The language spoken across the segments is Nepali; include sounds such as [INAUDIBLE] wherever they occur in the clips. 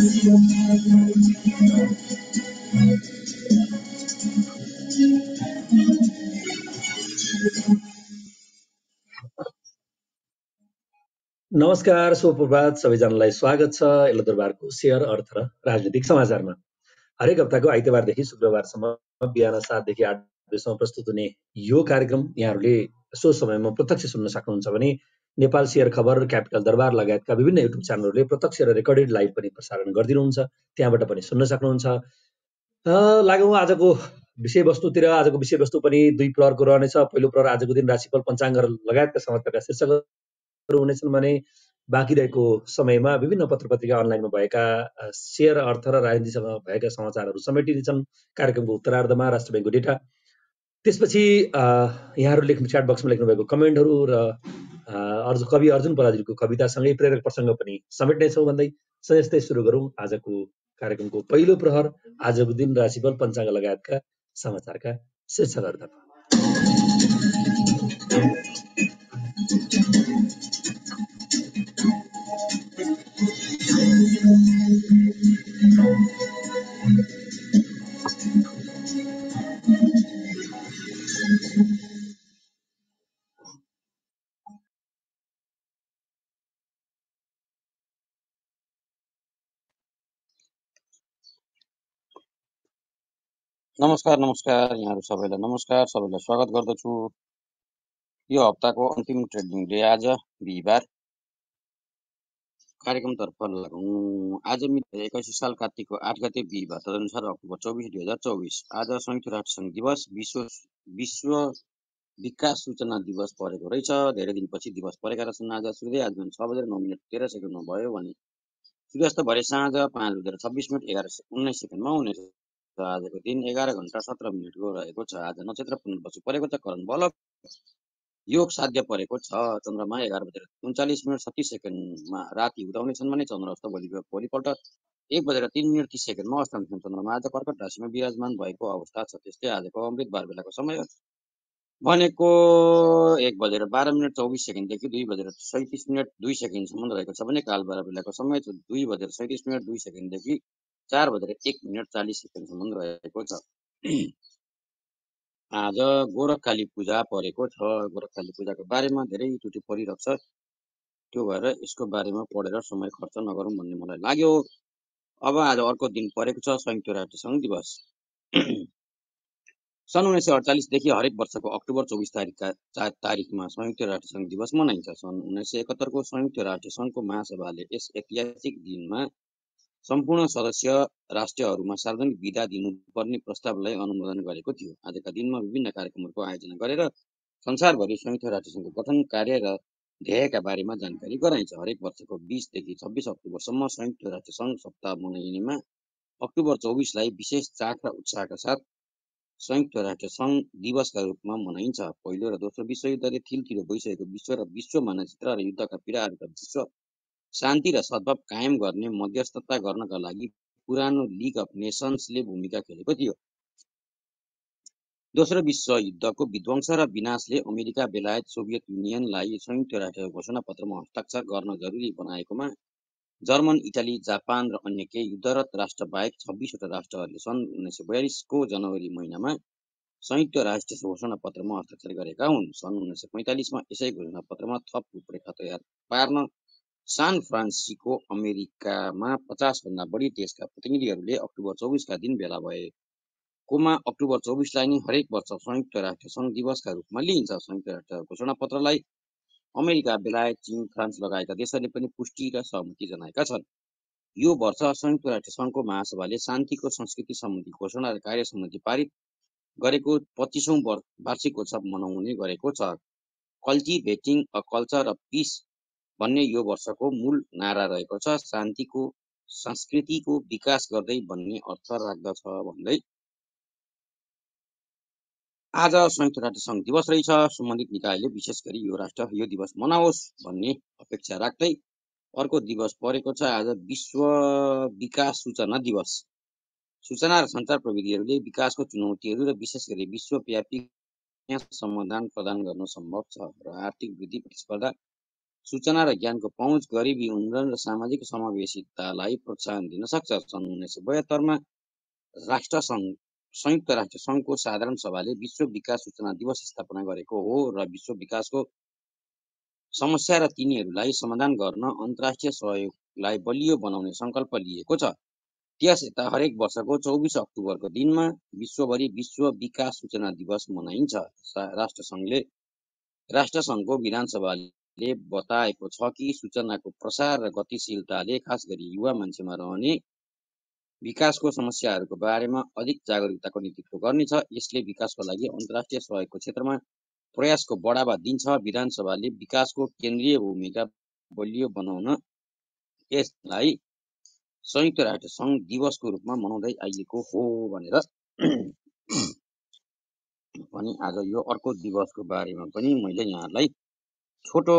नमस्कार सुप्रभात सबैजनालाई स्वागत छ दरबारको सेयर अर्थ र राजनीतिक समाचारमा। हरेक हप्ताको आइतबारदेखि शुक्रबारसम्म बिहान सातदेखि आठ बजीसम्म प्रस्तुत हुने यो कार्यक्रम यहाँहरूले सो समयमा प्रत्यक्ष सुन्न सक्नुहुन्छ भने नेपाल सेयर खबर क्यापिटल दरबार लगायतका विभिन्न युट्युब च्यानलहरूले प्रत्यक्ष र रेकर्डेड लाइभ पनि प्रसारण गरिदिनुहुन्छ। त्यहाँबाट पनि सुन्न सक्नुहुन्छ। लागौँ आजको विषयवस्तुतिर। आजको विषयवस्तु पनि दुई प्रहरको रहनेछ। पहिलो प्रहर आजको दिन राशिफल पञ्चाङ्ग लगायतका समाचारका शीर्षक हुनेछन् भने बाँकी रहेको समयमा विभिन्न पत्र पत्रिका अनलाइनमा भएका सेयर अर्थ र राजनीतिसँग भएका समाचारहरू समेटिनेछन्। कार्यक्रमको उत्तरार्धमा राष्ट्र ब्याङ्कको डेटा त्यसपछि यहाँहरू लेख्नु च्याट बक्समा लेख्नुभएको कमेन्टहरू र अर्जुन कवि अर्जुन पराजुलीको कवितासँगै प्रेरक प्रसङ्ग पनि समेट्नेछौँ भन्दै सजस्तै सुरु गरौँ आजको कार्यक्रमको पहिलो प्रहर आजको दिन राशिफल पञ्चाङ्ग लगायतका समाचारका शीर्षकहरूतर्फ। नमस्कार नमस्कार यहाँहरू सबैलाई नमस्कार सबैलाई स्वागत गर्दछु। यो हप्ताको अन्तिम ट्रेडिङ डे आज बिहिबार। कार्यक्रमतर्फ लागौँ। आज मिति एक्काइस साल कार्तिकको आठ गते बिहिबार तदनुसार अक्टोबर चौबिस दुई हजार चौबिस। आज संयुक्त राष्ट्र सङ्घ दिवस विश्व विश्व विकास सूचना दिवस परेको रहेछ। धेरै दिनपछि दिवस परेका रहेछन्। आज सूर्य आज बिहान छ बजेर नौ मिनट तेह्र सेकेन्डमा भयो भने सूर्यास्त भरे साँझ पाँच बजेर छब्बिस मिनट एघार उन्नाइस सेकेन्डमा हुनेछ। आजको दिन एघार घन्टा सत्र मिनटको रहेको छ। आज नक्षत्र पुनर्वसु परेको छ करण बल योग साध्य परेको छ। चन्द्रमा एघार बजेर उन्चालिस मिनट छत्तिस सेकेन्डमा राति उदाउनेछन् भने चन्द्र अस्त भोलि भोलिपल्ट एक बजेर तिन मिनट तिस सेकेन्डमा अस्त चन्द्रमा आज कर्कट राशिमा विराजमान भएको अवस्था छ। त्यस्तै आजको अमृत बार बेलाको समय भनेको एक बजेर बाह्र मिनट चौबिस सेकेन्डदेखि दुई बजेर सैतिस मिनट दुई सेकेन्डसम्म रहेको छ भने काल बाह्र बेलाको समय दुई बजेर सैतिस मिनट दुई सेकेन्डदेखि चार बजेर एक मिनट चालिस सेकेन्डसम्म रहेको छ। [CLEARS THROAT] आज गोरखकाली पूजा परेको छ। गोरखकाली पूजाको बारेमा धेरै त्रुटि परिरहेको छ। त्यो भएर यसको बारेमा पढेर समय खर्च नगरौँ भन्ने मलाई लाग्यो। अब आज अर्को दिन परेको छ संयुक्त राष्ट्र सङ्घ दिवस। [CLEARS THROAT] सन् उन्नाइस सय अडचालिसदेखि हरेक वर्षको अक्टोबर चौबिस तारिकका तारिकमा संयुक्त राष्ट्र सङ्घ दिवस मनाइन्छ। सन् उन्नाइस सय एकहत्तरको संयुक्त राष्ट्र सङ्घको महासभाले यस ऐतिहासिक दिनमा सम्पूर्ण सदस्य राष्ट्रहरूमा सार्वजनिक विदा दिनुपर्ने प्रस्तावलाई अनुमोदन गरेको थियो। आजका दिनमा विभिन्न कार्यक्रमहरूको आयोजना गरेर संसारभरि संयुक्त राष्ट्रसङ्घको गठन कार्य र ध्येयका बारेमा जानकारी गराइन्छ। हरेक वर्षको बिसदेखि छब्बिस अक्टोबरसम्म संयुक्त राष्ट्र सङ्घ सप्ताह मनाइनेमा अक्टोबर चौबिसलाई विशेष चाख र उत्साहका साथ संयुक्त राष्ट्र सङ्घ दिवसका रूपमा मनाइन्छ। पहिलो र दोस्रो विश्वयुद्धले थिलतिर गइसकेको विश्व र विश्व मानचित्र र युद्धका पीडाहरूका विश्व शान्ति र सद्भाव कायम गर्ने मध्यस्थता गर्नका लागि पुरानो लिग अफ नेसन्सले भूमिका खेलेको थियो। दोस्रो विश्वयुद्धको विध्वंस र विनाशले अमेरिका बेलायत सोभियत युनियनलाई संयुक्त राष्ट्रको घोषणा पत्रमा हस्ताक्षर गर्न जरुरी बनाएकोमा जर्मन इटाली जापान र अन्य केही युद्धरत राष्ट्र बाहेक छब्बिसवटा राष्ट्रहरूले सन् उन्नाइस सय बयालिसको जनवरी महिनामा संयुक्त राष्ट्र घोषणा पत्रमा हस्ताक्षर गरेका हुन्। सन् उन्नाइस सय पैँतालिसमा यसै घोषणा पत्रमा थप रूपरेखा तयार पार्न सान फ्रान्सिस्को अमेरिकामा पचासभन्दा बढी देशका प्रतिनिधिहरूले अक्टोबर चौबिसका दिन भेला भए। कोमा अक्टोबर चौबिसलाई नै हरेक वर्ष संयुक्त राष्ट्र सङ्घ दिवसका रूपमा लिइन्छ। संयुक्त राष्ट्र घोषणा पत्रलाई अमेरिका बेलायत चीन फ्रान्स लगायतका देशहरूले पनि पुष्टि र सहमति जनाएका छन्। यो वर्ष संयुक्त राष्ट्र सङ्घको महासभाले शान्तिको संस्कृति सम्बन्धी घोषणा र कार्य सम्बन्धी पारित गरेको पच्चिसौँ वार्षिक उत्सव मनाउने गरेको छ। Cultivating a culture of peace भन्ने यो वर्षको मूल नारा रहेको छ। शान्तिको संस्कृतिको विकास गर्दै भन्ने अर्थ राख्दछ भन्दै। आज संयुक्त राष्ट्र सङ्घ दिवस रहेछ। सम्बन्धित निकायले विशेष गरी यो राष्ट्र यो दिवस मनाओस् भन्ने अपेक्षा राख्दै अर्को दिवस परेको छ। आज विश्व विकास सूचना दिवस। सूचना र सञ्चार प्रविधिहरूले विकासको चुनौतीहरू र विशेष गरी विश्वव्यापी समाधान प्रदान गर्न सम्भव छ र आर्थिक वृद्धि प्रतिस्पर्धा सूचना र ज्ञानको पहुँच गरिबी उन्मूलन र सामाजिक समावेशितालाई प्रोत्साहन दिन सक्छ। सन् उन्नाइस सय बयत्तरमा राष्ट्र सङ्घ संयुक्त राष्ट्र सङ्घको साधारण सभाले विश्व विकास सूचना दिवस स्थापना गरेको हो र विश्व विकासको समस्या र तिनीहरूलाई समाधान गर्न अन्तर्राष्ट्रिय सहयोगलाई बलियो बनाउने सङ्कल्प लिएको छ। त्यस यता हरेक वर्षको चौबिस अक्टोबरको दिनमा विश्वभरि विश्व विकास सूचना दिवस मनाइन्छ। राष्ट्र सङ्घले राष्ट्र सभाले बताएको छ कि सूचनाको प्रसार र गतिशीलताले खास गरी युवा मान्छेमा रहने विकासको समस्याहरूको बारेमा अधिक जागरुकताको नेतृत्व गर्नेछ। यसले विकासको लागि अन्तर्राष्ट्रिय सहयोगको क्षेत्रमा प्रयासको बढावा दिन्छ। विधान सभाले विकासको केन्द्रीय भूमिका बलियो बनाउन यसलाई संयुक्त राष्ट्र सङ्घ दिवसको रूपमा मनाउँदै आइएको हो भनेर [CLEARS THROAT] पनि आज यो अर्को दिवसको बारेमा पनि मैले यहाँहरूलाई छोटो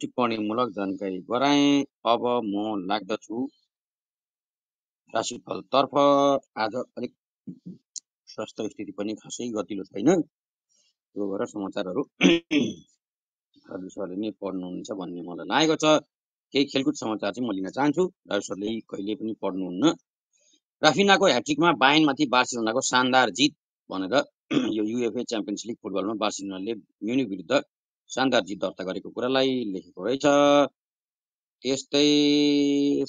टिप्पणीमूलक जानकारी गराएँ। अब म लाग्दछु राशिफलतर्फ। आज अलिक स्वास्थ्य स्थिति पनि खासै गतिलो छैन। त्यो भएर समाचारहरू [CLEARS THROAT] राजु सरले नै पढ्नुहुन्छ भन्ने मलाई लागेको छ। केही खेलकुद समाचार चाहिँ म लिन चाहन्छु। राजु सरले कहिले पनि पढ्नुहुन्न। राफिनाको ह्याट्रिकमा बायनमाथि बार्सिलोनाको शानदार जित भनेर [CLEARS THROAT] यो युएफए च्याम्पियन्स लिग फुटबलमा बार्सिलोनाले म्युनिक विरुद्ध शानदार जित दर्ता गरेको कुरालाई लेखेको रहेछ। त्यस्तै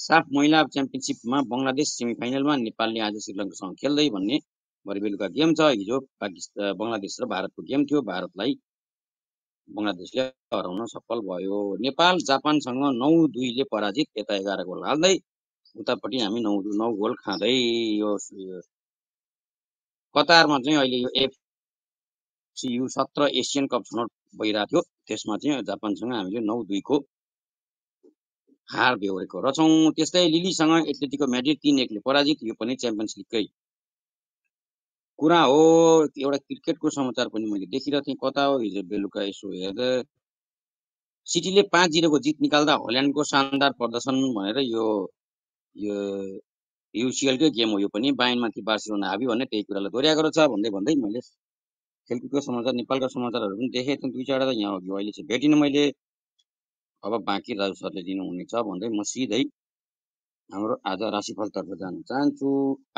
साफ महिला च्याम्पियनसिपमा बङ्गलादेश सेमिफाइनलमा नेपालले आज श्रीलङ्कासँग खेल्दै भन्ने भरे बेलुका गेम छ। हिजो पाकिस्तान बङ्गलादेश र भारतको गेम थियो। भारतलाई बङ्गलादेशले हराउन सफल भयो। नेपाल जापानसँग नौ दुईले पराजित। यता एघार गोल हाल्दै उतापट्टि हामी नौ नौ गोल खाँदै यो कतारमा चाहिँ अहिले यो एफसियु सत्र एसियन कप छनौट भइरहेको थियो। त्यसमा चाहिँ जापानसँग हामीले नौ दुईको हार बेहोरेको रहेछौँ त्यस्तै लिलीसँग एथलेटिकको म्याड्रिड तिन एकले पराजित यो पनि च्याम्पियन्स लिगकै कुरा हो। एउटा क्रिकेटको समाचार पनि मैले देखिरहेको थिएँ कता हो? हिजो बेलुका यसो हेर्दा सिटीले पाँच जिरोको जित निकाल्दा हल्यान्डको शानदार प्रदर्शन भनेर यो यो युसिएलकै गेम हो यो पनि। बाइनमाथि बार्सिलोना हाबी भन्ने त्यही कुरालाई दोहोऱ्याएको रहेछ। भन्दै भन्दै मैले खेलकुदको समाचार नेपालका समाचारहरू पनि देखेँ। दुई चारवटा त यहाँ अघि अहिले चाहिँ भेटिनँ मैले। अब बाँकी राजु सरले दिनुहुनेछ भन्दै म सिधै हाम्रो आज राशिफलतर्फ जान चाहन्छु।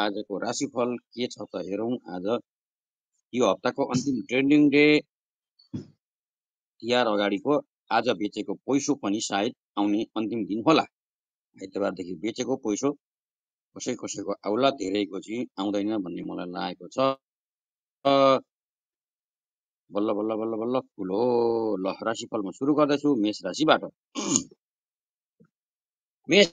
आजको राशिफल के छ त हेरौँ आज। यो हप्ताको अन्तिम ट्रेन्डिङ डे। तिहार अगाडिको आज बेचेको पैसो पनि सायद आउने अन्तिम दिन होला। आइतबारदेखि बेचेको पैसो कसै कसैको आउला धेरैको चाहिँ आउँदैन भन्ने मलाई लागेको छ। बल्ल बल्ल बल्ल बल्ल ठुलो ल राशिफलमा सुरु गर्दैछु मेष राशिबाट। [CLEARS THROAT] मेष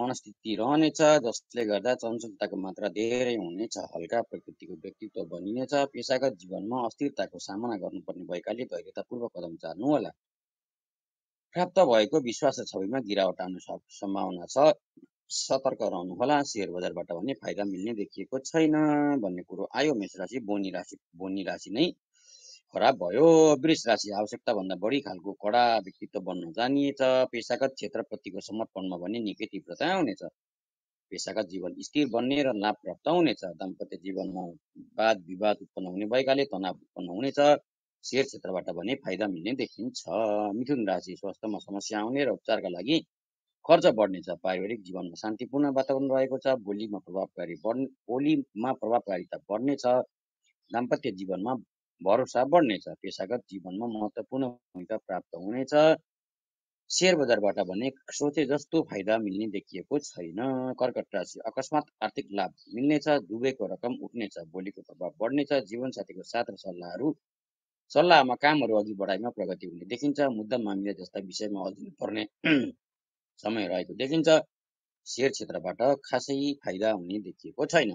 मनस्थिति रहनेछ जसले गर्दा चञ्चलताको मात्रा धेरै हुनेछ हल्का प्रकृतिको व्यक्तित्व बनिनेछ पेसागत जीवनमा अस्थिरताको सामना गर्नुपर्ने भएकाले धैर्यतापूर्वक कदम चाल्नु होला। प्राप्त भएको विश्वास छविमा गिरावट आउन सम्भावना छ सतर्क रहनुहोला सेयर बजारबाट भने फाइदा मिल्ने देखिएको छैन भन्ने कुरो। आयो मेष राशि बोनी राशि बोनी राशि नै खराब भयो वृष राशि आवश्यकताभन्दा बढी खालको कडा व्यक्तित्व बन्न जानिएछ। पेसागत क्षेत्रप्रतिको समर्पणमा भने निकै तीव्रता आउनेछ। पेसागत जीवन स्थिर बन्ने र लाभ प्राप्त हुनेछ। दाम्पत्य जीवनमा वाद विवाद उत्पन्न हुने भएकाले तनाव उत्पन्न हुनेछ। शेयर क्षेत्रबाट भने फाइदा मिल्ने देखिन्छ। मिथुन राशि स्वास्थ्यमा समस्या आउने र उपचारका लागि खर्च बढ्नेछ। पारिवारिक जीवनमा शान्तिपूर्ण वातावरण रहेको छ। बोलीमा प्रभावकारी बढ्ने बोलीमा प्रभावकारिता बढ्नेछ। दाम्पत्य जीवनमा भरोसा बढ्नेछ। पेसागत जीवनमा महत्त्वपूर्ण भूमिका प्राप्त हुनेछ। सेयर बजारबाट भने सोचे जस्तो फाइदा मिल्ने देखिएको छैन। कर्कट राशि अकस्मात आर्थिक लाभ मिल्नेछ डुबेको रकम उठ्नेछ बोलीको प्रभाव बढ्नेछ जीवनसाथीको साथ र सल्लाहहरू सल्लाहमा कामहरू अघि बढाइमा प्रगति हुने देखिन्छ। मुद्दा मामिला जस्ता विषयमा अल्झिनु पर्ने समय रहेको देखिन्छ। सेयर क्षेत्रबाट खासै फाइदा हुने देखिएको छैन।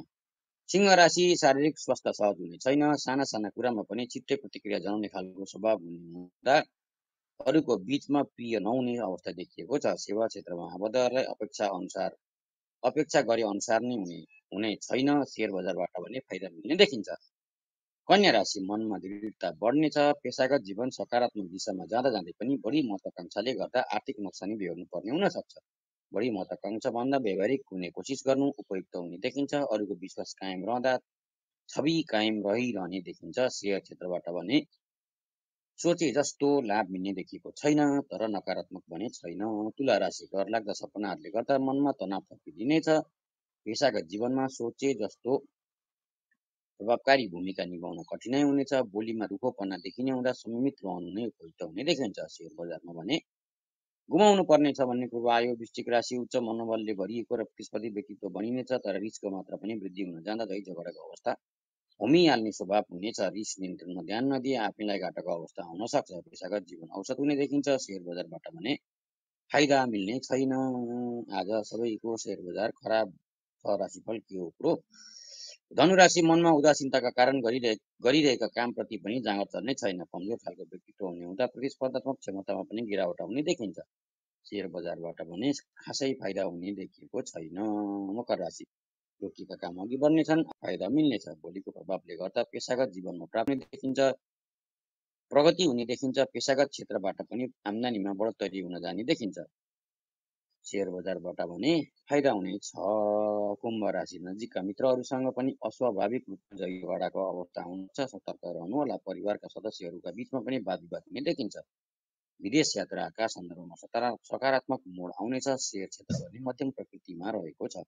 सिंह राशि शारीरिक स्वास्थ्य सहज हुने छैन। साना साना कुरामा पनि छिट्टै प्रतिक्रिया जनाउने खालको स्वभाव हुने हुँदा अरूको बिचमा प्रिय नहुने अवस्था देखिएको छ। सेवा क्षेत्रमा आबद्धहरूलाई अपेक्षा अनुसार अपेक्षा गरे अनुसार नै हुने हुने छैन। सेयर बजारबाट भने फाइदा मिल्ने देखिन्छ। कन्या राशि मनमा दृढता बढ्नेछ पेसागत जीवन सकारात्मक दिशामा जाँदा जाँदै पनि बढी महत्वाकांक्षाले गर्दा आर्थिक नोक्सानी बेहोर्नु पर्ने हुन सक्छ। बढी महत्वाकांक्षाभन्दा व्यवहारिक हुने कोसिस गर्नु उपयुक्त हुने देखिन्छ। अरूको विश्वास कायम रहँदा छवि कायम रहिरहने देखिन्छ। सेयर क्षेत्रबाट भने सोचे जस्तो लाभ मिल्ने देखिएको छैन तर नकारात्मक भने छैन। तुला राशि डर लाग्दा सपनाहरूले गर्दा मनमा तनाव थपिदिनेछ। पेसागत जीवनमा सोचे जस्तो प्रभावकारी भूमिका निभाउन कठिनाइ हुनेछ। बोलीमा रुखोपना देखिने हुँदा संयमित रहनु नै उपयुक्त हुने देखिन्छ। सेयर बजारमा भने गुमाउनु पर्नेछ भन्ने कुरो आयो। वृश्चिक राशि उच्च मनोबलले भरिएको र प्रतिस्पर्धी व्यक्तित्व बनिनेछ तर रिसको मात्रा पनि वृद्धि हुन जाँदा झै झगडाको अवस्था होमिहाल्ने स्वभाव हुनेछ। रिस नियन्त्रणमा ध्यान नदिए आफैलाई घाटाको अवस्था हुन सक्छ। पेसागत जीवन औसत हुने देखिन्छ। सेयर बजारबाट भने फाइदा मिल्ने छैन। आज सबैको सेयर बजार खराब छ। राशिफल के हो कुरो धनुराशि मनमा उदासीनताका कारण गरिरहे गरिरहेका कामप्रति पनि जाँगर चल्ने छैन। कमजोर खालको व्यक्तित्व हुने हुँदा प्रतिस्पर्धात्मक क्षमतामा पनि गिरावट आउने देखिन्छ। सेयर बजारबाट भने खासै फाइदा हुने देखिएको छैन। मकर राशि रोकिएका काम अघि बढ्नेछन् फाइदा मिल्नेछ। भोलिको प्रभावले गर्दा पेसागत जीवनमा प्राप्त देखिन्छ प्रगति हुने देखिन्छ पेसागत क्षेत्रबाट पनि आम्दानीमा बढोत्तरी हुन जाने देखिन्छ। सेयर बजारबाट भने फाइदा हुनेछ कुम्भ राशि नजिकका मित्रहरूसँग पनि अस्वाभाविक रूपमा झगडाको अवस्था हुन्छ। सतर्क रहनु होला परिवारका सदस्यहरूका बिचमा पनि वाद विवाद हुने देखिन्छ। विदेश यात्राका सन्दर्भमा सकारात्मक मोड आउनेछ। सेयर क्षेत्र भने मध्यम प्रकृतिमा रहेको छ।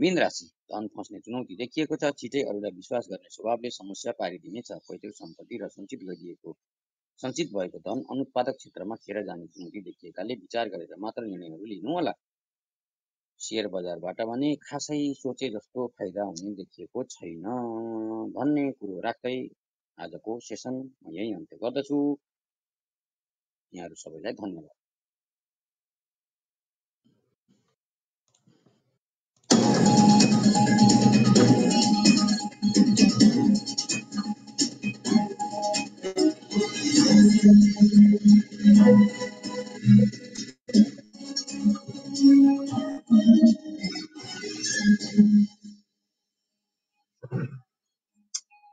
मीन राशि धन फस्ने चुनौती देखिएको छ। छिटै अरूलाई विश्वास गर्ने स्वभावले समस्या पारिदिनेछ। पैतृक सम्पत्ति र सञ्चित गरिएको सञ्चित भएको धन अनुत्पादक क्षेत्रमा खेर जाने चुनौती देखिएकाले विचार गरेर मात्र निर्णयहरू लिनुहोला सेयर बजारबाट भने खासै सोचे जस्तो फाइदा हुने देखिएको छैन। भन्ने कुरो राख्दै आजको सेसन म यही अन्त्य गर्दछु। यहाँहरू सबैलाई धन्यवाद।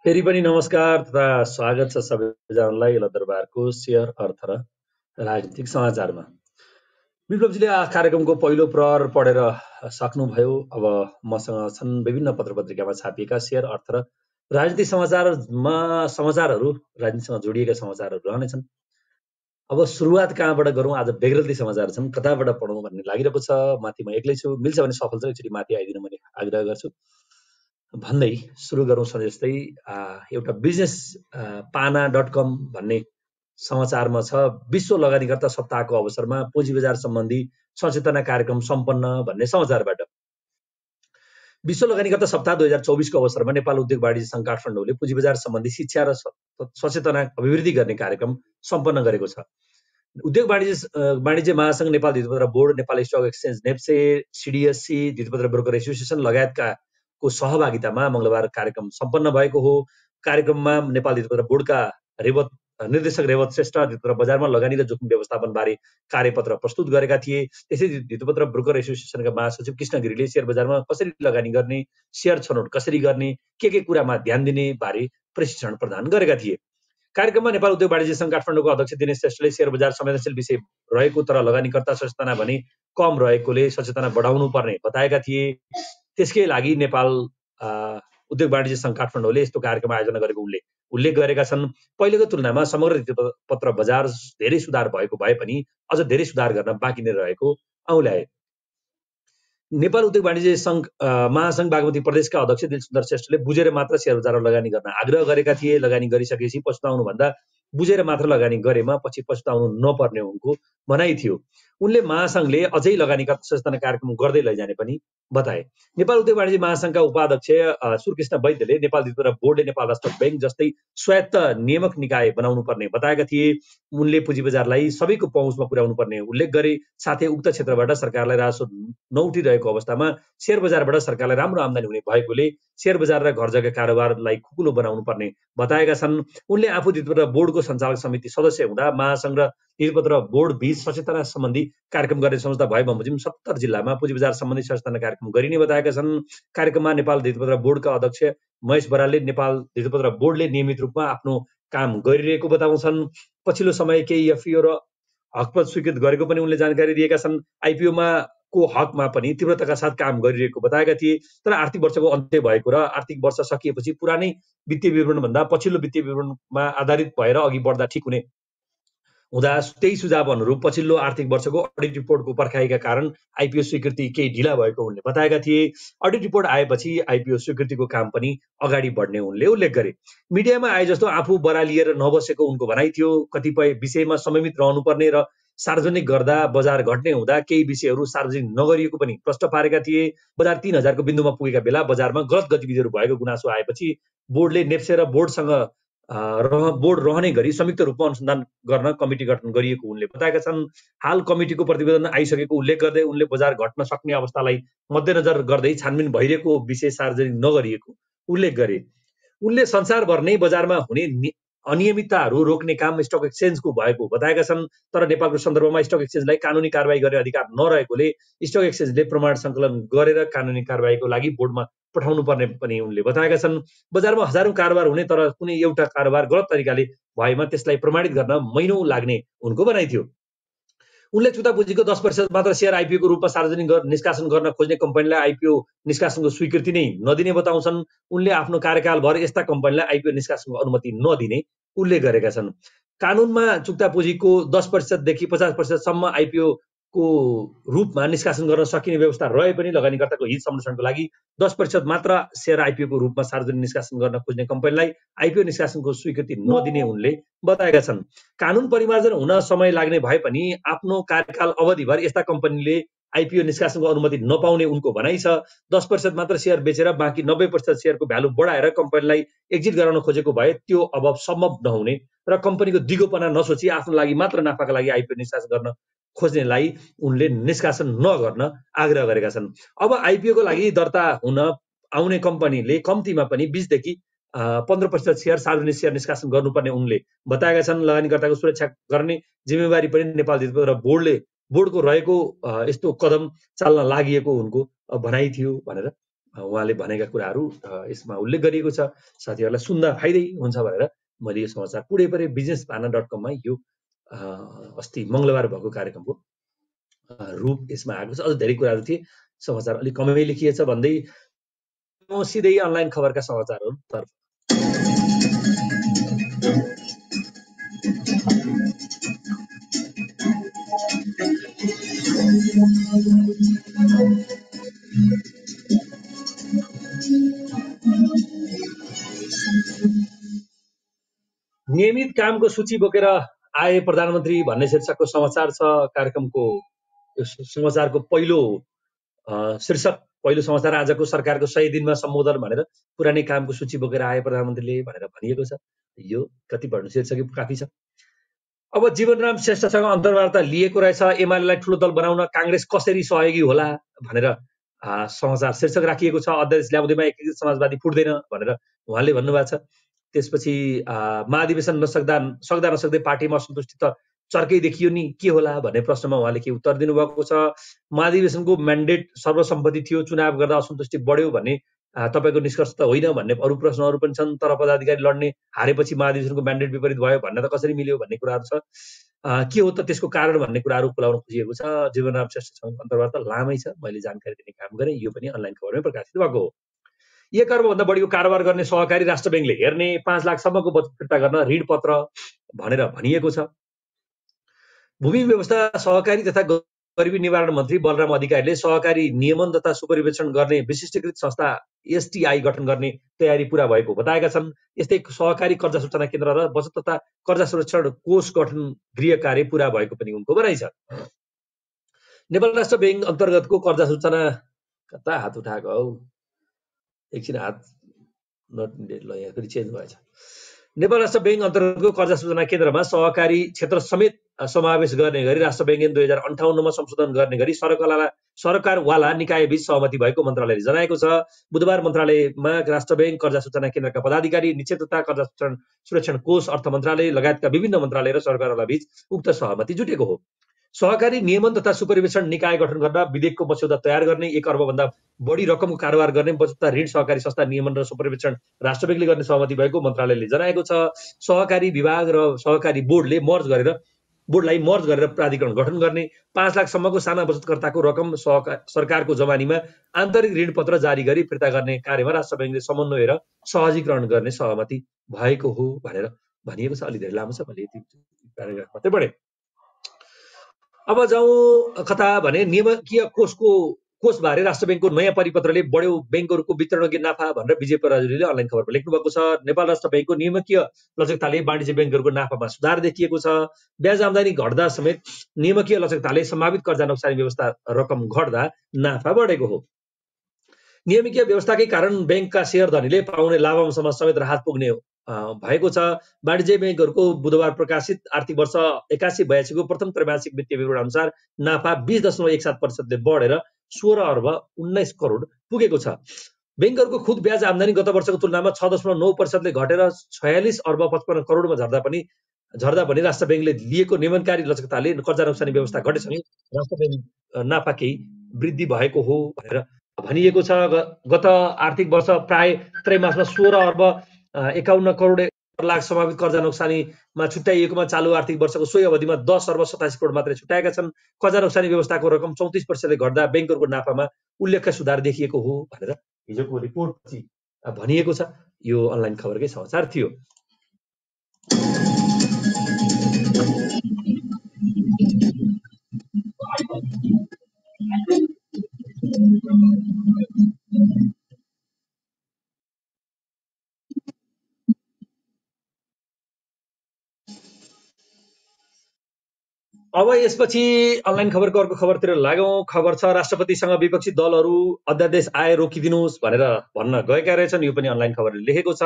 फेरि पनि नमस्कार तथा स्वागत छ सबैजनालाई दरबारको सेयर अर्थ र राजनीतिक समाचारमा। विप्लवजीले कार्यक्रमको पहिलो प्रहर पढेर सक्नुभयो। अब मसँग छन् विभिन्न पत्र पत्रिकामा छापिएका सेयर अर्थ र राजनीतिक समाचारमा समाचारहरू राजनीतिसँग जोडिएका समाचारहरू रहनेछन् अब सुरुवात कहाँबाट गरौँ? आज बेग्रल्ती समाचार छन्। कताबाट पढौँ भन्ने लागिरहेको छ। माथि म एक्लै छु। मिल्छ भने सफल छ। एकचोटि माथि आइदिनु मैले आग्रह गर्छु। भन्दै सुरु गरौँ जस्तै एउटा बिजनेस पाना डट कम भन्ने समाचारमा छ। विश्व लगानीकर्ता सप्ताहको अवसरमा पुँजी बजार सम्बन्धी सचेतना कार्यक्रम सम्पन्न भन्ने समाचारबाट। विश्व लगानीकर्ता सप्ताह दुई हजार चौबिसको अवसरमा नेपाल उद्योग वाणिज्य सङ्घ काठमाडौँले पुँजी बजार सम्बन्धी शिक्षा र सचेतना अभिवृद्धि गर्ने कार्यक्रम सम्पन्न गरेको छ। उद्योग वाणिज्य वाणिज्य महासङ्घ Nepal धितपत्र board Nepal stock exchange NEPSE CDSC धितपत्र broker association लगायतका को सहभागितामा मङ्गलबार कार्यक्रम सम्पन्न भएको हो। कार्यक्रममा नेपाल धितपत्र बोर्डका रेवत निर्देशक रेवत श्रेष्ठ धितपत्र बजारमा लगानी र जोखिम व्यवस्थापनबारे कार्यपत्र प्रस्तुत गरेका थिए। त्यसै धितपत्र ब्रोकर एसोसिएसनका महासचिव कृष्ण गिरीले सेयर बजारमा कसरी लगानी गर्ने सेयर छनौट कसरी गर्ने के के कुरामा ध्यान दिने बारे प्रशिक्षण प्रदान गरेका थिए। कार्यक्रममा नेपाल उद्योग वाणिज्य सङ्घ काठमाडौँको अध्यक्ष दिनेश श्रेष्ठले सेयर बजार संवेदनशील विषय रहेको तर लगानीकर्ता सचेतना भने कम रहेकोले सचेतना बढाउनु पर्ने बताएका थिए। त्यसकै लागि नेपाल उद्योग वाणिज्य सङ्घ काठमाडौँले यस्तो कार्यक्रम आयोजना गरेको उल्लेख उल्लेख गरेका छन्। पहिलेको तुलनामा समग्र पत्र बजार धेरै सुधार भएको भए पनि अझ धेरै सुधार गर्न बाँकी नै रहेको औल्याए नेपाल उद्योग वाणिज्य सङ्घ महासङ्घ बागमती प्रदेशका अध्यक्ष दिलसुन्दर श्रेष्ठले बुझेर मात्र सेयर बजारमा लगानी गर्न आग्रह गरेका थिए। लगानी गरिसकेपछि पछुताउनुभन्दा बुझेर मात्र लगानी गरेमा पछि पछुताउनु नपर्ने उनको भनाइ थियो। उनले महासङ्घले अझै लगानीकर्ता सचेतना कार्यक्रम गर्दै लैजाने पनि बताए। नेपाल उद्योग वाणिज्य महासङ्घका उपाध्यक्ष सुरकृष्ण वैद्यले नेपाल द्वितीय बोर्डले नेपाल राष्ट्र ब्याङ्क जस्तै स्वायत्त नियमक निकाय बनाउनु पर्ने बताएका थिए। उनले पुँजी बजारलाई सबैको पहुँचमा पुर्याउनु पर्ने उल्लेख गरे। साथै उक्त क्षेत्रबाट सरकारलाई राजस्व नउठिरहेको अवस्थामा सेयर बजारबाट सरकारलाई राम्रो आमदानी हुने भएकोले सेयर बजार र घर जग्गा कारोबारलाई खुकुलो बनाउनु पर्ने बताएका छन्। उनले आफू बोर्डको सञ्चालक समिति सदस्य हुँदा महासङ्घ र बोर्ड बिच सचेतना सम्बन्धी कार्यक्रम गर्ने संस्था भए बमोजिम सत्तर जिल्लामा पुँजी बजार सम्बन्धी सचेतना कार्यक्रम गरिने बताएका छन्। कार्यक्रममा नेपाल धितपत्र बोर्डका अध्यक्ष महेश बरालले नेपाल धितपत्र बोर्डले नियमित रूपमा आफ्नो काम गरिरहेको बताउँछन्। पछिल्लो समय केही एफिओ र हकपत स्वीकृत गरेको पनि उनले जानकारी दिएका छन्। आइपिओमा को हकमा पनि तीव्रताका साथ काम गरिरहेको बताएका थिए। तर आर्थिक वर्षको अन्त्य भएको र आर्थिक वर्ष सकिएपछि पुरानै वित्तीय विवरणभन्दा पछिल्लो वित्तीय विवरणमा आधारित भएर अघि बढ्दा ठिक हुने। हुँदा त्यही सुझाव अनुरूप पछिल्लो आर्थिक वर्षको अडिट रिपोर्टको पर्खाइका कारण आइपिओ स्वीकृति केही ढिला भएको उनले बताएका थिए। अडिट रिपोर्ट आएपछि आइपिओ स्वीकृतिको काम पनि अगाडि बढ्ने उनले उल्लेख गरे। मिडियामा आए जस्तो आफू बरालिएर नबसेको उनको भनाइ थियो। कतिपय विषयमा समयमित रहनुपर्ने र सार्वजनिक गर्दा बजार घट्ने हुँदा केही विषयहरू सार्वजनिक नगरिएको पनि प्रश्न पारेका थिए। बजार तिन हजारको बिन्दुमा पुगेका बेला बजारमा गलत गतिविधिहरू भएको गुनासो आएपछि बोर्डले नेप्से र बोर्डसँग रह बोर्ड रहने गरी संयुक्त रूपमा अनुसन्धान गर्न कमिटी गठन गरिएको उनले बताएका छन्। हाल कमिटीको प्रतिवेदन आइसकेको उल्लेख गर्दै उनले बजार घट्न सक्ने अवस्थालाई मध्यनजर गर्दै छानबिन भइरहेको विषय सार्वजनिक नगरिएको उल्लेख गरे। उनले संसारभर नै बजारमा हुने अनियमितताहरू रोक्ने काम स्टक एक्सचेन्जको भएको बताएका छन् तर नेपालको सन्दर्भमा स्टक एक्सचेन्जलाई कानुनी कारवाही गर्ने अधिकार नरहेकोले स्टक एक्सचेन्जले प्रमाण सङ्कलन गरेर कानुनी कारवाहीको लागि बोर्डमा पठाउनु पर्ने पनि उनले बताएका छन्। बजारमा हजारौँ कारोबार हुने तर कुनै एउटा कारोबार गलत तरिकाले भएमा त्यसलाई प्रमाणित गर्न महिनौ लाग्ने उनको भनाइ थियो। उनले चुता पुँजीको दस प्रतिशत मात्र सेयर आइपिओको रूपमा सार्वजनिक निष्कासन गर्न खोज्ने कम्पनीलाई आइपिओ निष्कासनको स्वीकृति नै नदिने बताउँछन्। उनले आफ्नो कार्यकालभर यस्ता कम्पनीलाई आइपिओ निष्कासनको अनुमति नदिने उल्लेख गरेका छन्। कानुनमा चुक्ता पुँजीको दस प्रतिशतदेखि पचास प्रतिशतसम्म आइपिओ को रूपमा निष्कासन गर्न सकिने व्यवस्था रहे पनि लगानीकर्ताको हित संरक्षणको लागि दस प्रतिशत मात्र सेयर आइपिओको रूपमा सार्वजनिक निष्कासन गर्न खोज्ने कम्पनीलाई आइपिओ निष्कासनको स्वीकृति नदिने उनले बताएका छन्। कानुन परिमार्जन हुन समय लाग्ने भए पनि आफ्नो कार्यकाल अवधिभर यस्ता कम्पनीले आइपिओ निष्कासनको अनुमति नपाउने उनको भनाइ छ। दस प्रतिशत मात्र सेयर बेचेर बाँकी नब्बे प्रतिशत सेयरको भ्यालु बढाएर कम्पनीलाई एक्जिट गराउन खोजेको भए त्यो अब सम्भव नहुने र कम्पनीको दिगोपना नसोची आफ्नो लागि मात्र नाफाका लागि आइपिओ निष्कासन गर्न खोज्नेलाई उनले निष्कासन नगर्न आग्रह गरेका छन्। अब आइपिओको लागि दर्ता हुन आउने कम्पनीले कम्तीमा पनि बिसदेखि पन्ध्र प्रतिशत सेयर सार्वजनिक सेयर निष्कासन गर्नुपर्ने उनले बताएका छन्। लगानीकर्ताको सुरक्षा गर्ने जिम्मेवारी पनि नेपाल र बोर्डले बोर्डको रहेको यस्तो कदम चाल्न लागि उनको भनाइ थियो भनेर उहाँले भनेका कुराहरू यसमा उल्लेख गरिएको छ। साथीहरूलाई सुन्दा फाइदै हुन्छ भनेर मैले यो समाचार पुढे परे बिजनेस भाना डट कममा यो अस्ति मङ्गलबार भएको कार्यक्रमको रूप यसमा आएको छ। अझ धेरै कुराहरू थिए। समाचार अलिक कमै लेखिएछ भन्दै सिधै अनलाइन खबरका समाचारहरू नियमित कामको सूची बोकेर आए प्रधानमन्त्री भन्ने शीर्षकको समाचार छ। कार्यक्रमको समाचारको पहिलो शीर्षक पहिलो समाचार आजको सरकारको सय दिनमा सम्बोधन भनेर पुरानै कामको सूची बोकेर आए प्रधानमन्त्रीले भनेर भनिएको छ। यो कति पढ्नु शीर्षक काफी छ। अब जीवनराम श्रेष्ठसँग अन्तर्वार्ता लिएको रहेछ एमालेलाई ठुलो दल बनाउन काङ्ग्रेस कसरी सहयोगी होला भनेर समाचार शीर्षक राखिएको छ अध्यक्ष ल्याउँदैमा एकीकृत समाजवादी फुट्दैन भनेर उहाँले भन्नुभएको छ। त्यसपछि महाधिवेशन नसक्दा सक्दा नसक्दै पार्टीमा असन्तुष्टि त चर्कै देखियो नि के होला भन्ने प्रश्नमा उहाँले के उत्तर दिनुभएको छ। महाधिवेशनको म्यान्डेट सर्वसम्मति थियो चुनाव गर्दा असन्तुष्टि बढ्यो भन्ने तपाईँको निष्कर्ष त होइन भन्ने अरू प्रश्नहरू पनि छन् तर पदाधिकारी लड्ने हारेपछि महाधिवेशनको म्यान्डेट विपरीत भयो भन्ने त कसरी मिल्यो भन्ने कुराहरू छ। के हो त त्यसको कारण भन्ने कुराहरू खुलाउन खोजिएको छ। जीवनराम श्रेष्ठसँग अन्तर्वार्ता लामै छ। मैले जानकारी दिने काम गरेँ। यो पनि अनलाइन खबरमै प्रकाशित भएको हो। एक अर्बभन्दा बढीको कारोबार गर्ने सहकारी राष्ट्र ब्याङ्कले हेर्ने पाँच लाखसम्मको बचत फिर्ता गर्न ऋण पत्र भनेर भनिएको छ। भूमि व्यवस्था सहकारी तथा गरिबी निवारण मन्त्री बलराम अधिकारीले सहकारी नियमन तथा सुपरिवेक्षण गर्ने विशिष्टीकृत संस्था एसटिआई गठन गर्ने तयारी पुरा भएको बताएका छन् यस्तै सहकारी कर्जा सूचना केन्द्र र बचत तथा कर्जा सुरक्षण कोष गठन गृह कार्य पुरा भएको पनि उनको भनाइ छ नेपाल राष्ट्र ब्याङ्क अन्तर्गतको कर्जा सूचना कता हात उठाएको हौ एकछिन हात नट ल यहाँ फेरि चेन्ज भएछ नेपाल राष्ट्र ब्याङ्क अन्तर्गतको कर्जा सूचना केन्द्रमा सहकारी क्षेत्र समेत समावेश गर्ने गरी राष्ट्र ब्याङ्क दुई हजार अन्ठाउन्नमा संशोधन गर्ने गरी सरकारवाला सरकारवाला निकायबीच सहमति भएको मन्त्रालयले जनाएको छ। बुधबार मन्त्रालयमा राष्ट्र ब्याङ्क कर्जा सूचना केन्द्रका पदाधिकारी निश्चितता कर्जा सुरक्षण कोष अर्थ मन्त्रालय लगायतका विभिन्न मन्त्रालय र सरकारवाला बीच उक्त सहमति जुटेको हो। सहकारी नियमन तथा सुपरिवेक्षण निकाय गठन गर्न विधेयकको मस्यौदा तयार गर्ने एक अर्बभन्दा बढी रकमको कारोबार गर्ने बचत ऋण सहकारी संस्था नियमन र सुपरिवेक्षण राष्ट्र ब्याङ्कले गर्ने सहमति भएको मन्त्रालयले जनाएको छ। सहकारी विभाग र सहकारी बोर्डले मर्ज गरेर बोर्डलाई मर्ज गरेर प्राधिकरण गठन गर्ने पाँच लाखसम्मको साना बचतकर्ताको रकम सरकारको जमानीमा आन्तरिक ऋणपत्र जारी गरी फिर्ता गर्ने कार्यमा राष्ट्र ब्याङ्कले समन्वय र सहजीकरण गर्ने सहमति भएको हो भनेर भनिएको छ। अलि धेरै लामो छ मैले यति मात्रै पढेँ। अब जाउँ कता भने नियामकीय कोषको कोषबारे राष्ट्र ब्याङ्कको नयाँ परिपत्रले बढ्यो ब्याङ्कहरूको वितरणकीय नाफा भनेर विजय पराजुलीले अनलाइन खबरमा लेख्नु भएको छ। नेपाल राष्ट्र ब्याङ्कको नियमकीय लचकताले वाणिज्य ब्याङ्कहरूको नाफामा सुधार देखिएको छ। ब्याज आम्दानी घट्दा समेत नियमकीय लचकताले सम्भावित कर्जा नोक्सानी व्यवस्था रकम घट्दा नाफा बढेको हो। नियमिकीय व्यवस्थाकै कारण ब्याङ्कका सेयर धनीले पाउने लाभांशमा समेत राहत पुग्ने भएको छ। वाणिज्य ब्याङ्कहरूको बुधबार प्रकाशित आर्थिक वर्ष एकासी बयासीको प्रथम त्रैमासिक वित्तीय विवरण अनुसार नाफा बिस दशमलव एक सात प्रतिशतले बढेर सोह्र अर्ब उन्नाइस करोड पुगेको छ। ब्याङ्कहरूको खुद ब्याज आम्दानी गत वर्षको तुलनामा छ दशमलव नौ प्रतिशतले घटेर छयालिस अर्ब पचपन्न करोडमा झर्दा पनि झर्दा पनि राष्ट्र ब्याङ्कले लिएको नियमनकारी लचकताले कर्जा नोक्सानी व्यवस्था घटेसँगै राष्ट्र ब्याङ्क नाफा केही वृद्धि भएको हो भनेर भनिएको छ। गत आर्थिक वर्ष प्राय त्रैमासमा सोह्र अर्ब एकाउन्न करोड लाख सम्भावित कर्जा नोक्सानीमा छुट्याइएकोमा चालु आर्थिक वर्षको सोही अवधिमा दस अर्ब सतासी करोड मात्रै छुट्याएका छन्। कर्जा नोक्सानी व्यवस्थाको रकम चौतिस प्रतिशतले घट्दा ब्याङ्कहरूको नाफामा उल्लेख्य सुधार देखिएको हो भनेर हिजोको रिपोर्ट भनिएको छ। यो अनलाइन खबरकै समाचार थियो। अब यसपछि अनलाइन खबरको अर्को खबरतिर लागौँ। खबर छ राष्ट्रपतिसँग विपक्षी दलहरू अध्यादेश आए रोकिदिनुहोस् भनेर भन्न गएका रहेछन्। यो पनि अनलाइन खबरले लेखेको छ।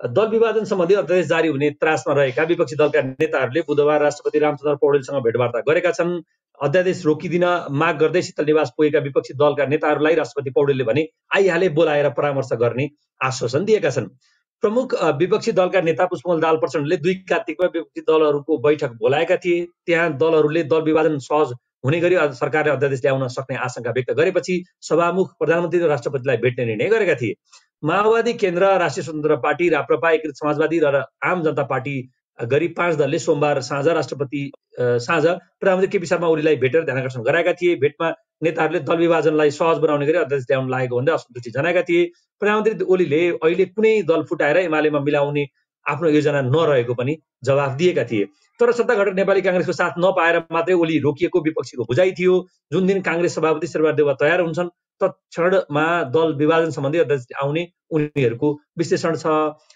दल विभाजन सम्बन्धी अध्यादेश जारी हुने त्रासमा रहेका विपक्षी दलका नेताहरूले बुधबार राष्ट्रपति रामचन्द्र पौडेलसँग भेटवार्ता गरेका छन्। अध्यादेश रोकिदिन माग गर्दै शीतल निवास पुगेका विपक्षी दलका नेताहरूलाई राष्ट्रपति पौडेलले भने आइहाले बोलाएर परामर्श गर्ने आश्वासन दिएका छन्। प्रमुख विपक्षी दलका नेता पुष्पमल दाल प्रचण्डले दुई कार्तिकमा विपक्षी दलहरूको बैठक बोलाएका थिए। त्यहाँ दलहरूले दल विभाजन सहज हुने गरी सरकारले अध्यादेश ल्याउन सक्ने आशंका व्यक्त गरेपछि सभामुख प्रधानमन्त्री र राष्ट्रपतिलाई भेट्ने निर्णय गरेका थिए। माओवादी केन्द्र राष्ट्रिय स्वतन्त्र पार्टी राप्रपा एकीकृत समाजवादी र आम जनता पार्टी गरी पाँच दलले सोमबार साँझ राष्ट्रपति साँझ प्रधानमन्त्री केपी शर्मा ओलीलाई भेटेर ध्यानकर्षण गराएका थिए। भेटमा नेताहरूले दल विभाजनलाई सहज बनाउने गरी अध्यक्ष ल्याउन लागेको भन्दै असन्तुष्टि जनाएका थिए। प्रधानमन्त्री ओलीले अहिले कुनै दल फुटाएर एमालेमा मिलाउने आफ्नो योजना नरहेको पनि जवाफ दिएका थिए। तर सत्ता घटक नेपाली काङ्ग्रेसको साथ नपाएर मात्रै ओली रोकिएको विपक्षीको बुझाइ थियो। जुन दिन काङ्ग्रेस सभापति शेरबहादुर देवा तयार हुन्छन् तत्क्षणमा दल विभाजन सम्बन्धी अध्यक्ष आउने उनीहरूको विश्लेषण छ।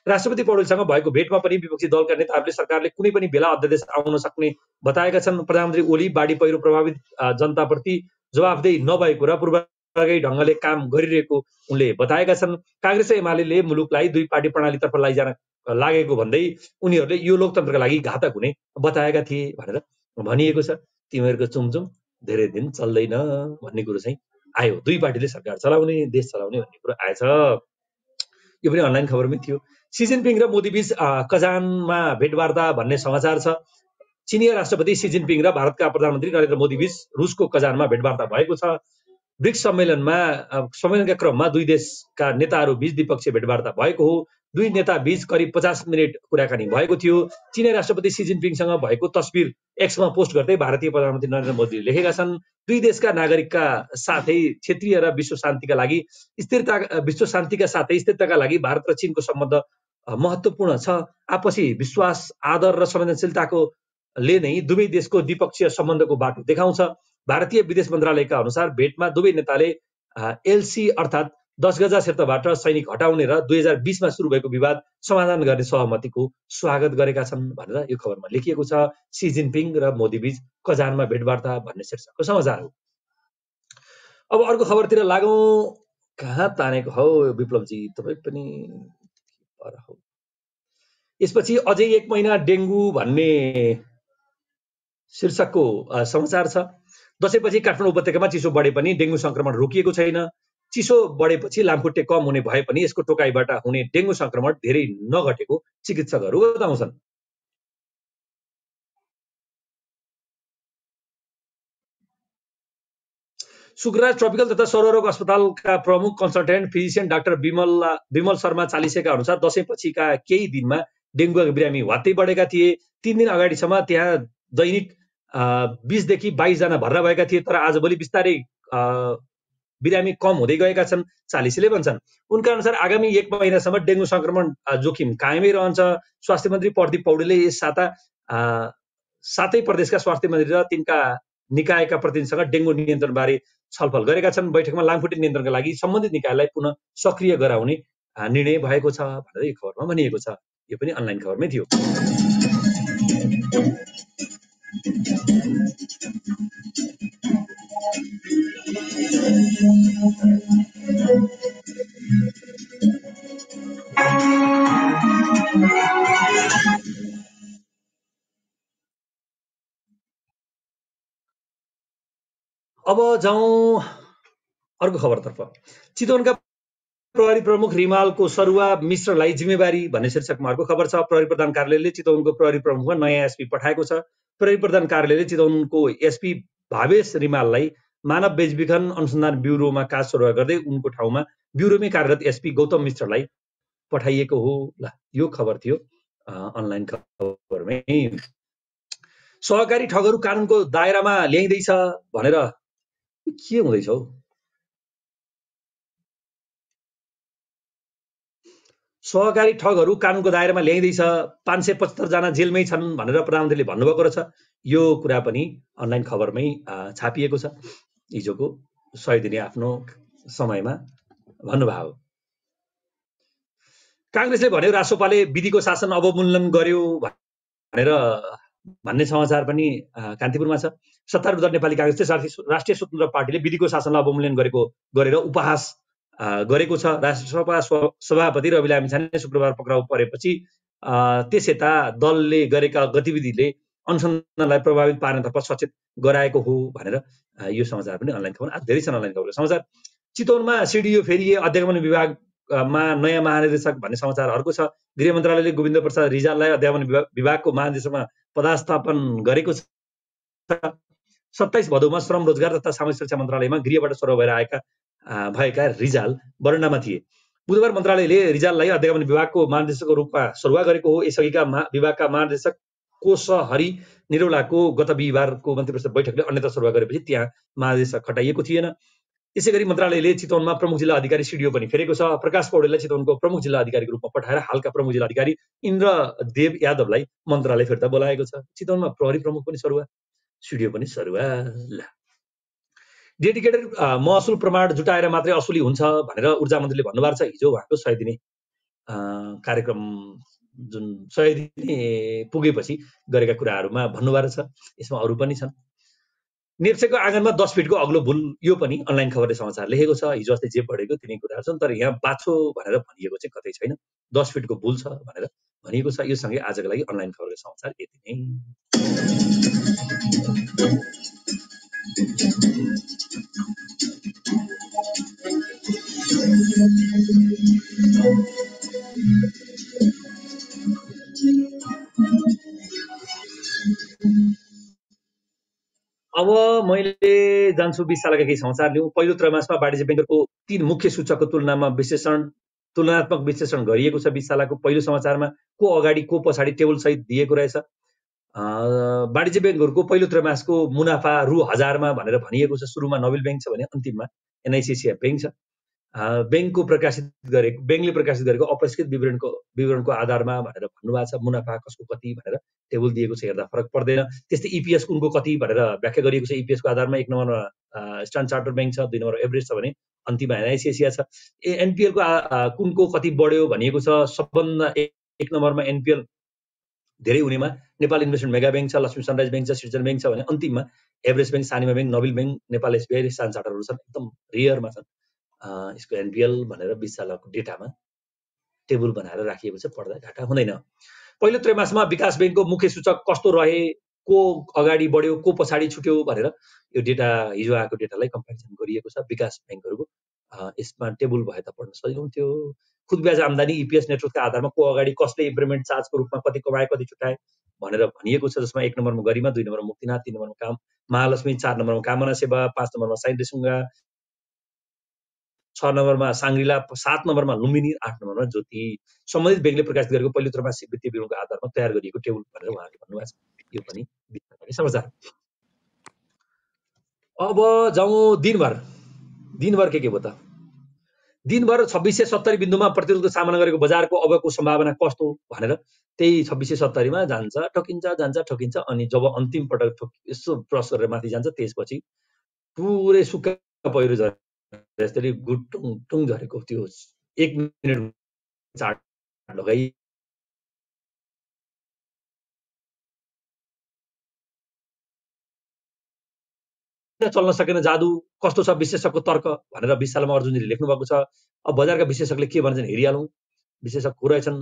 राष्ट्रपति पौडेलसँग भएको भेटमा पनि विपक्षी दलका नेताहरूले सरकारले कुनै पनि बेला अध्यादेश आउन सक्ने बताएका छन्। प्रधानमन्त्री ओली बाढी पहिरो प्रभावित जनताप्रति जवाफदेही नभएको र पूर्वकै ढङ्गले काम गरिरहेको उनले बताएका छन्। काङ्ग्रेस र एमाले मुलुकलाई दुई पार्टी प्रणालीतर्फ लैजान लागेको भन्दै उनीहरूले यो लोकतन्त्रका लागि घातक हुने बताएका थिए भनेर भनिएको छ। तिमीहरूको चुमचुम धेरै दिन चल्दैन भन्ने कुरो चाहिँ आयो। दुई पार्टीले सरकार चलाउने देश चलाउने भन्ने कुरो आएछ। यो पनि अनलाइन खबरमै थियो। सी जिनपिङ र मोदी बिच कजानमा भेटवार्ता भन्ने समाचार छ। चिनिया राष्ट्रपति सी जिनपिङ र भारतका प्रधानमन्त्री नरेन्द्र मोदी बिच रुसको कजानमा भेटवार्ता भएको छ। ब्रिक्स सम्मेलनमा सम्मेलनका क्रममा दुई देशका नेताहरू बिच द्विपक्षीय भेटवार्ता भएको हो। दुई नेता बीच करिब पचास मिनट कुराकानी भएको थियो। चिनिया राष्ट्रपति सी जिनपिङसँग भएको तस्विर एक्समा पोस्ट गर्दै भारतीय प्रधानमन्त्री नरेन्द्र मोदीले लेखेका छन् दुई देशका नागरिकका साथै क्षेत्रीय र विश्व शान्तिका लागि स्थिरता विश्व शान्तिका साथै स्थिरताका लागि भारत र चिनको सम्बन्ध महत्त्वपूर्ण छ। आपसी विश्वास आदर र संवेदनशीलताको ले नै दुवै देशको द्विपक्षीय सम्बन्धको बाटो देखाउँछ। भारतीय विदेश मन्त्रालयका अनुसार भेटमा दुवै नेताले एलसी अर्थात् दस गजा क्षेत्रबाट सैनिक हटाउने र दुई हजार बिसमा सुरु भएको विवाद समाधान गर्ने सहमतिको स्वागत गरेका छन् भनेर यो खबरमा लेखिएको छ। सी जिनपिङ र मोदी बिच कजानमा भेटवार्ता भन्ने शीर्षकको समाचार हो। अब अर्को खबरतिर लागौँ। कहाँ तानेको हौ विप्लवजी? तपाईँ पनि यसपछि अझै एक महिना डेङ्गु भन्ने शीर्षकको समाचार छ। दसैँपछि काठमाडौँ उपत्यकामा चिसो बढे पनि डेङ्गु सङ्क्रमण रोकिएको छैन। चिसो बढेपछि लामखुट्टे कम हुने भए पनि यसको टोकाइबाट हुने डेङ्गु सङ्क्रमण धेरै नघटेको चिकित्सकहरू बताउँछन्। सुखराज ट्रपिकल तथा सौररोग अस्पतालका प्रमुख consultant physician doctor Bimal Bimal Sharma चालिसेका अनुसार दसैँपछिका केही दिनमा डेङ्गुका बिरामी वात्तै बढेका थिए। तिन दिन अगाडिसम्म त्यहाँ दैनिक बिसदेखि बाइसजना भर्ना भएका थिए तर आजभोलि बिस्तारै बिरामी कम हुँदै गएका छन् चालिसले भन्छन्। उनका अनुसार आगामी एक महिनासम्म डेङ्गु सङ्क्रमण जोखिम कायमै रहन्छ। स्वास्थ्य मन्त्री प्रदीप पौडेलले यस साता सातै प्रदेशका स्वास्थ्य मन्त्री र तिनका निकायका प्रतिनिधिसँग डेङ्गु नियन्त्रणबारे छलफल गरेका छन्। बैठकमा लामखुट्टे नियन्त्रणका लागि सम्बन्धित निकायलाई पुनः सक्रिय गराउने निर्णय भएको छ भनेर यो खबरमा भनिएको छ। यो पनि अनलाइन खबरमै थियो। अब जाउँ अर्को खबरतर्फ। चितवनका प्रहरी प्रमुख रिमालको सरुवा मिश्रलाई जिम्मेवारी भन्ने शीर्षकमा अर्को खबर छ। प्रहरी प्रधान कार्यालयले चितवनको प्रहरी प्रमुखमा नयाँ एसपी पठाएको छ। प्रहरी प्रधान कार्यालयले चितवनको एसपी भावेश रिमाललाई मानव बेचबिखन अनुसन्धान ब्युरोमा काज सरुवा गर्दै उनको ठाउँमा ब्युरोमै कार्यरत एसपी गौतम मिश्रलाई पठाइएको हो ल यो खबर थियो अनलाइन खबरमै। सहकारी ठगहरू कानुनको दायरामा ल्याइँदैछ भनेर। के हुँदैछ हौ? सहकारी ठगहरू कानुनको दायरामा ल्याइँदैछ पाँच सय पचहत्तरजना जेलमै छन् भनेर प्रधानमन्त्रीले भन्नुभएको रहेछ। यो कुरा पनि अनलाइन खबरमै छापिएको छ। हिजोको सय दिने आफ्नो समयमा भन्नुभयो काङ्ग्रेसले भन्यो रासोपाले विधिको शासन अवमूल्यन गर्यो भनेर भन्ने समाचार पनि कान्तिपुरमा छ। सत्तारूढ दल नेपाली काङ्ग्रेस राष्ट्रिय स्वतन्त्र पार्टीले विधिको शासनलाई अवमूल्यन गरेको गरेर उपहास गरेको छ। राष्ट्रसभा सभापति रवि लामिछाने शुक्रबार पक्राउ परेपछि त्यस यता दलले गरेका गतिविधिले अनुसन्धानलाई प्रभावित पार्नतर्फ सचेत गराएको हो भनेर यो समाचार पनि अनलाइन खबर आज धेरै छन् अनलाइन खबर समाचार चितवनमा सिडिओ फेरि अध्यापन विभागमा नयाँ महानिर्देशक भन्ने समाचार अर्को छ। गृह मन्त्रालयले गोविन्द प्रसाद रिजाललाई अध्यापन विभागको महानिर्देशकमा पदास्थापन गरेको छ। सत्ताइस भदौमा श्रम रोजगार तथा सामाजिक सुरक्षा मन्त्रालयमा गृहबाट सरुवा भएर आएका भएका रिजाल बरण्डामा थिए। बुधबार मन्त्रालयले रिजाललाई अध्यापन विभागको महानिर्देशकको रूपमा सरुवा गरेको हो। यसअघिका विभागका महानिर्देशक कोश हरि निरौलाको गत बिहिबारको मन्त्री परिषद बैठकले अन्यत्र सरुवा गरेपछि त्यहाँ महानिर्देशक खटाइएको थिएन। यसै गरी मन्त्रालयले चितवनमा प्रमुख जिल्ला अधिकारी सिडिओ पनि फेरेको छ। प्रकाश पौडेललाई चितवनको प्रमुख जिल्ला अधिकारीको रूपमा पठाएर हालका प्रमुख जिल्ला अधिकारी इन्द्र देव यादवलाई मन्त्रालय फिर्ता बोलाएको छ। चितवनमा प्रहरी प्रमुख पनि सरुवा सिडियो पनि सरुवा। ल डेडिकेटेड महसुल प्रमाण जुटाएर मात्रै असुली हुन्छ भनेर ऊर्जा मन्त्रीले भन्नुभएको छ। हिजो उहाँको सय दिने कार्यक्रम जुन सय दिने पुगेपछि गरेका कुराहरूमा भन्नुभएको छ। यसमा अरू पनि छन्। नेप्सेको आँगनमा दस फिटको अग्लो भुल यो पनि अनलाइन खबरले समाचार लेखेको छ। हिजो अस्ति जे बढेको तिनै कुराहरू छन् तर यहाँ बाछो भनेर भनिएको चाहिँ कतै छैन। दस फिटको भुल छ भनेर भनिएको छ। यो सँगै आजको लागि अनलाइन खबरले समाचार यति नै। अब मैले जान्छु बिस सालका केही समाचार लिउँ। पहिलो त्रैमासमा वाणिज्य ब्याङ्कको तीन मुख्य सूचकको तुलनामा विश्लेषण तुलनात्मक विश्लेषण गरिएको छ बिस सालको पहिलो समाचारमा। को अगाडि को पछाडि टेबल सहित दिएको रहेछ। वाणिज्य ब्याङ्कहरूको पहिलो त्रैमासको मुनाफा रु हजारमा भनेर भनिएको छ। सुरुमा नोबेल ब्याङ्क छ भने अन्तिममा एनआइसिसिआई ब्याङ्क छ। ब्याङ्कको प्रकाशित गरेको ब्याङ्कले प्रकाशित गरेको अपरिष्कृत विवरणको विवरणको आधारमा भनेर भन्नुभएको छ मुनाफा कसको कति भनेर टेबल दिएको छ हेर्दा फरक पर्दैन। त्यस्तै इपिएस कुनको कति भनेर व्याख्या गरिएको छ इपिएसको आधारमा एक नम्बरमा स्ट्यान्ड चार्टर ब्याङ्क छ दुई नम्बर एभरेज छ भने अन्तिममा एनआइसिएसिया छ। ए एनपिएलको कुनको कति बढ्यो भनिएको छ सबभन्दा एक नम्बरमा एनपिएल धेरै हुनेमा नेपाल इन्भेस्टमेन्ट मेगा ब्याङ्क छ लक्ष्मी सनराइज ब्याङ्क छ सिटिजन ब्याङ्क छ भने अन्तिममा average bank Sanima bank Nabil bank Nepal SBI र चार्टरहरू छन् एकदम रियरमा छन्। यसको एनपिएल भनेर बिस सालको डेटामा टेबल बनाएर राखिएको छ पढ्दा घाटा हुँदैन। पहिलो त्रैमासमा विकास ब्याङ्कको मुख्य सूचक कस्तो रहे को अगाडि बढ्यो को पछाडि छुट्यो भनेर यो डेटा हिजो आएको डेटालाई कम्पेरिजन गरिएको छ विकास ब्याङ्कहरूको। यसमा टेबल भए त पढ्न सजिलो हुन्थ्यो। खुद ब्याज आम्दानी इपिएस नेटवर्कका आधारमा को अगाडि कसले इम्प्लिमेन्ट चार्जको रूपमा कति कमाए कति छुट्याए भनेर भनिएको छ जसमा एक नम्बरमा गरिमा दुई नम्बरमा मुक्तिनाथ तिन नम्बरमा काम महालक्ष्मी चार नम्बरमा कामना सेवा पाँच नम्बरमा साइन रेसुङ्गा छ नम्बरमा साङ्ग्रिला सात नम्बरमा लुम्बिनी आठ नम्बरमा ज्योति सम्बन्धित ब्याङ्कले प्रकाशित गरेको पहिलो त्रैमासिक वित्तीय विवरणको आधारमा तयार गरिएको टेबल भनेर उहाँले भन्नुभएको छ। यो पनि समाचार। अब जाउँ दिनभर। दिनभर के के भयो त? दिनभर छब्बिस सय सत्तरी बिन्दुमा प्रतिरोधको सामना गरेको बजारको अबको सम्भावना कस्तो भनेर त्यही छब्बिस सय सत्तरीमा जान्छ ठकिन्छ जान्छ ठकिन्छ अनि जब अन्तिम पटक यसो क्रस गरेर माथि जान्छ त्यसपछि पुरै सुक्खा पहिरो झरे जसरी गुटुङ टुङ झरेको त्यो एक मिनट चाड लगाइ चल्न सकेन जादु? कस्तो छ विशेषज्ञको तर्क? भनेर विशालमा अर्जुनजीले लेख्नु भएको छ। अब बजारका विशेषज्ञले के भन्छन् हेरिहालौँ। विशेषज्ञ को रहेछन्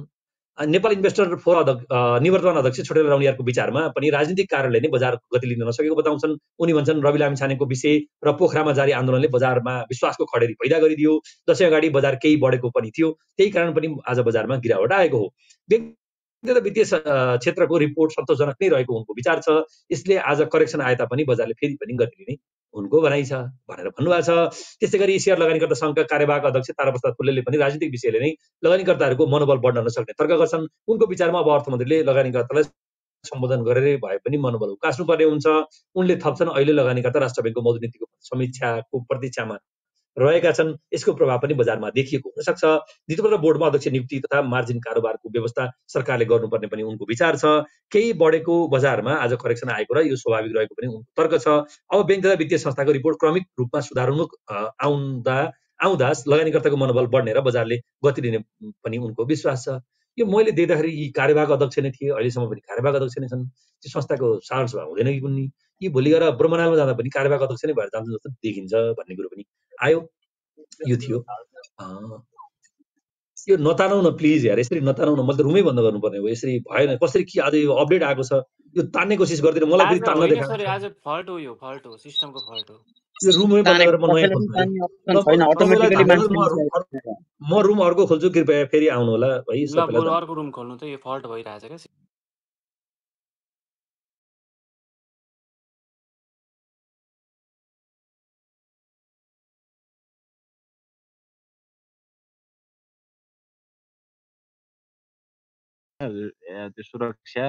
नेपाल इन्भेस्टर फोर अध्यक्ष निवर्तमान अध्यक्ष छोटेल राउनियारको विचारमा पनि राजनीतिक कारणले नै बजार गति लिन नसकेको बताउँछन्। उनी भन्छन् रवि लामी छानेको विषय र पोखरामा जारी आन्दोलनले बजारमा विश्वासको खडेरी पैदा गरिदियो। दसैँ अगाडि बजार केही बढेको पनि थियो। त्यही कारण पनि आज बजारमा गिरावट आएको हो। व्यक्तिगत वित्तीय क्षेत्रको रिपोर्ट सन्तोषजनक नै रहेको उनको विचार छ। यसले आज करेक्सन आए तापनि बजारले फेरि पनि गति लिने उनको भनाइ छ भनेर भन्नुभएको छ। त्यस्तै गरी सेयर लगानीकर्ता सङ्घका कार्यवाहक अध्यक्ष ताराप्रसाद फुल्लेले पनि राजनीतिक विषयले नै लगानीकर्ताहरूको मनोबल बढ्न नसक्ने तर्क गर्छन्। उनको विचारमा अब अर्थमन्त्रीले लगानीकर्तालाई सम्बोधन गरेरै भए पनि मनोबल उकास्नुपर्ने हुन्छ। उनले थप्छन् अहिले लगानीकर्ता राष्ट्र ब्याङ्कको मौद्रिक समीक्षाको प्रतीक्षामा। रहेका छन्। यसको प्रभाव पनि बजारमा देखिएको हुनसक्छ। द्वितीयपल्ट बोर्डमा अध्यक्ष नियुक्ति तथा मार्जिन कारोबारको व्यवस्था सरकारले गर्नुपर्ने पनि उनको विचार छ। केही बढेको बजारमा आज करेक्सन आएको र यो स्वाभाविक रहेको पनि उनको तर्क छ। अब ब्याङ्क तथा वित्तीय संस्थाको रिपोर्ट क्रमिक रूपमा सुधारोन्मुख आउँदा आउँदा लगानीकर्ताको मनोबल बढ्ने र बजारले गति दिने पनि उनको विश्वास छ। यो मैले देख्दाखेरि यी कार्यवाहक अध्यक्ष नै थिए। अहिलेसम्म पनि कार्यवाहक अध्यक्ष नै छन्। त्यो संस्थाको साधारण सभा हुँदैन कि पनि यी भोलि गएर ब्रह्मनालमा जाँदा पनि कार्यवाहक अध्यक्ष नै भएर जान्छ जस्तो देखिन्छ भन्ने कुरो पनि आयो। यो थियो। यो नतानाउ न प्लिज यार यसरी नतानाउ न मैले त रुमै बन्द गर्नुपर्ने हो यसरी भएन। कसरी के आज यो अपडेट आएको छ यो तान्ने कोसिस गरिदिनु मलाई फेरि तान्न देखा। आज फल्ट हो यो फल्ट हो सिस्टमको फल्ट हो। यो रुमै बन्द गरेर म नयाँ म रुम अर्को खोल्छु कृपया फेरि आउनु होला है सुरक्षा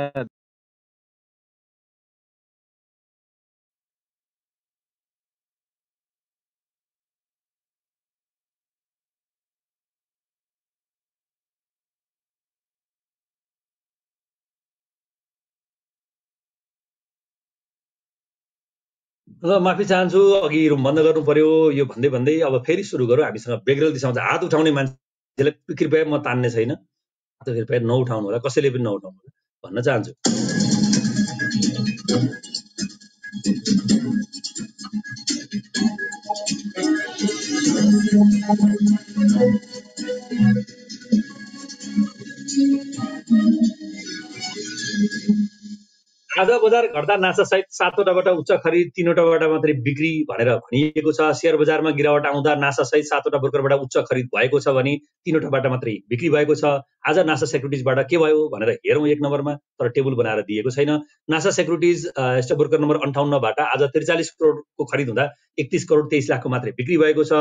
ल माफी चाहन्छु अघि रुम बन्द गर्नु पर्यो यो भन्दै भन्दै अब फेरि सुरु गरौँ हामीसँग बेग्रेल दिशामा हात उठाउने मान्छेलाई कृपया म तान्ने छैन कृपया नउठाउनु होला। कसैले पनि नउठाउनु होला भन्न चाहन्छु। आज बजार घट्दा नासासहित सातवटाबाट उच्च खरिद तिनवटाबाट मात्रै बिक्री भनेर भनिएको छ। सेयर बजारमा गिरावट आउँदा नासासहित सातवटा ब्रोकरबाट उच्च खरिद भएको छ भने तिनवटाबाट मात्रै बिक्री भएको छ। आज नासा सेक्युरिटिजबाट के भयो भनेर हेरौँ एक नम्बरमा तर टेबल बनाएर दिएको छैन। NASA securities stock broker number अन्ठाउन्नबाट आज त्रिचालिस करोडको खरिद हुँदा एकतिस करोड तेइस लाखको मात्रै बिक्री भएको छ।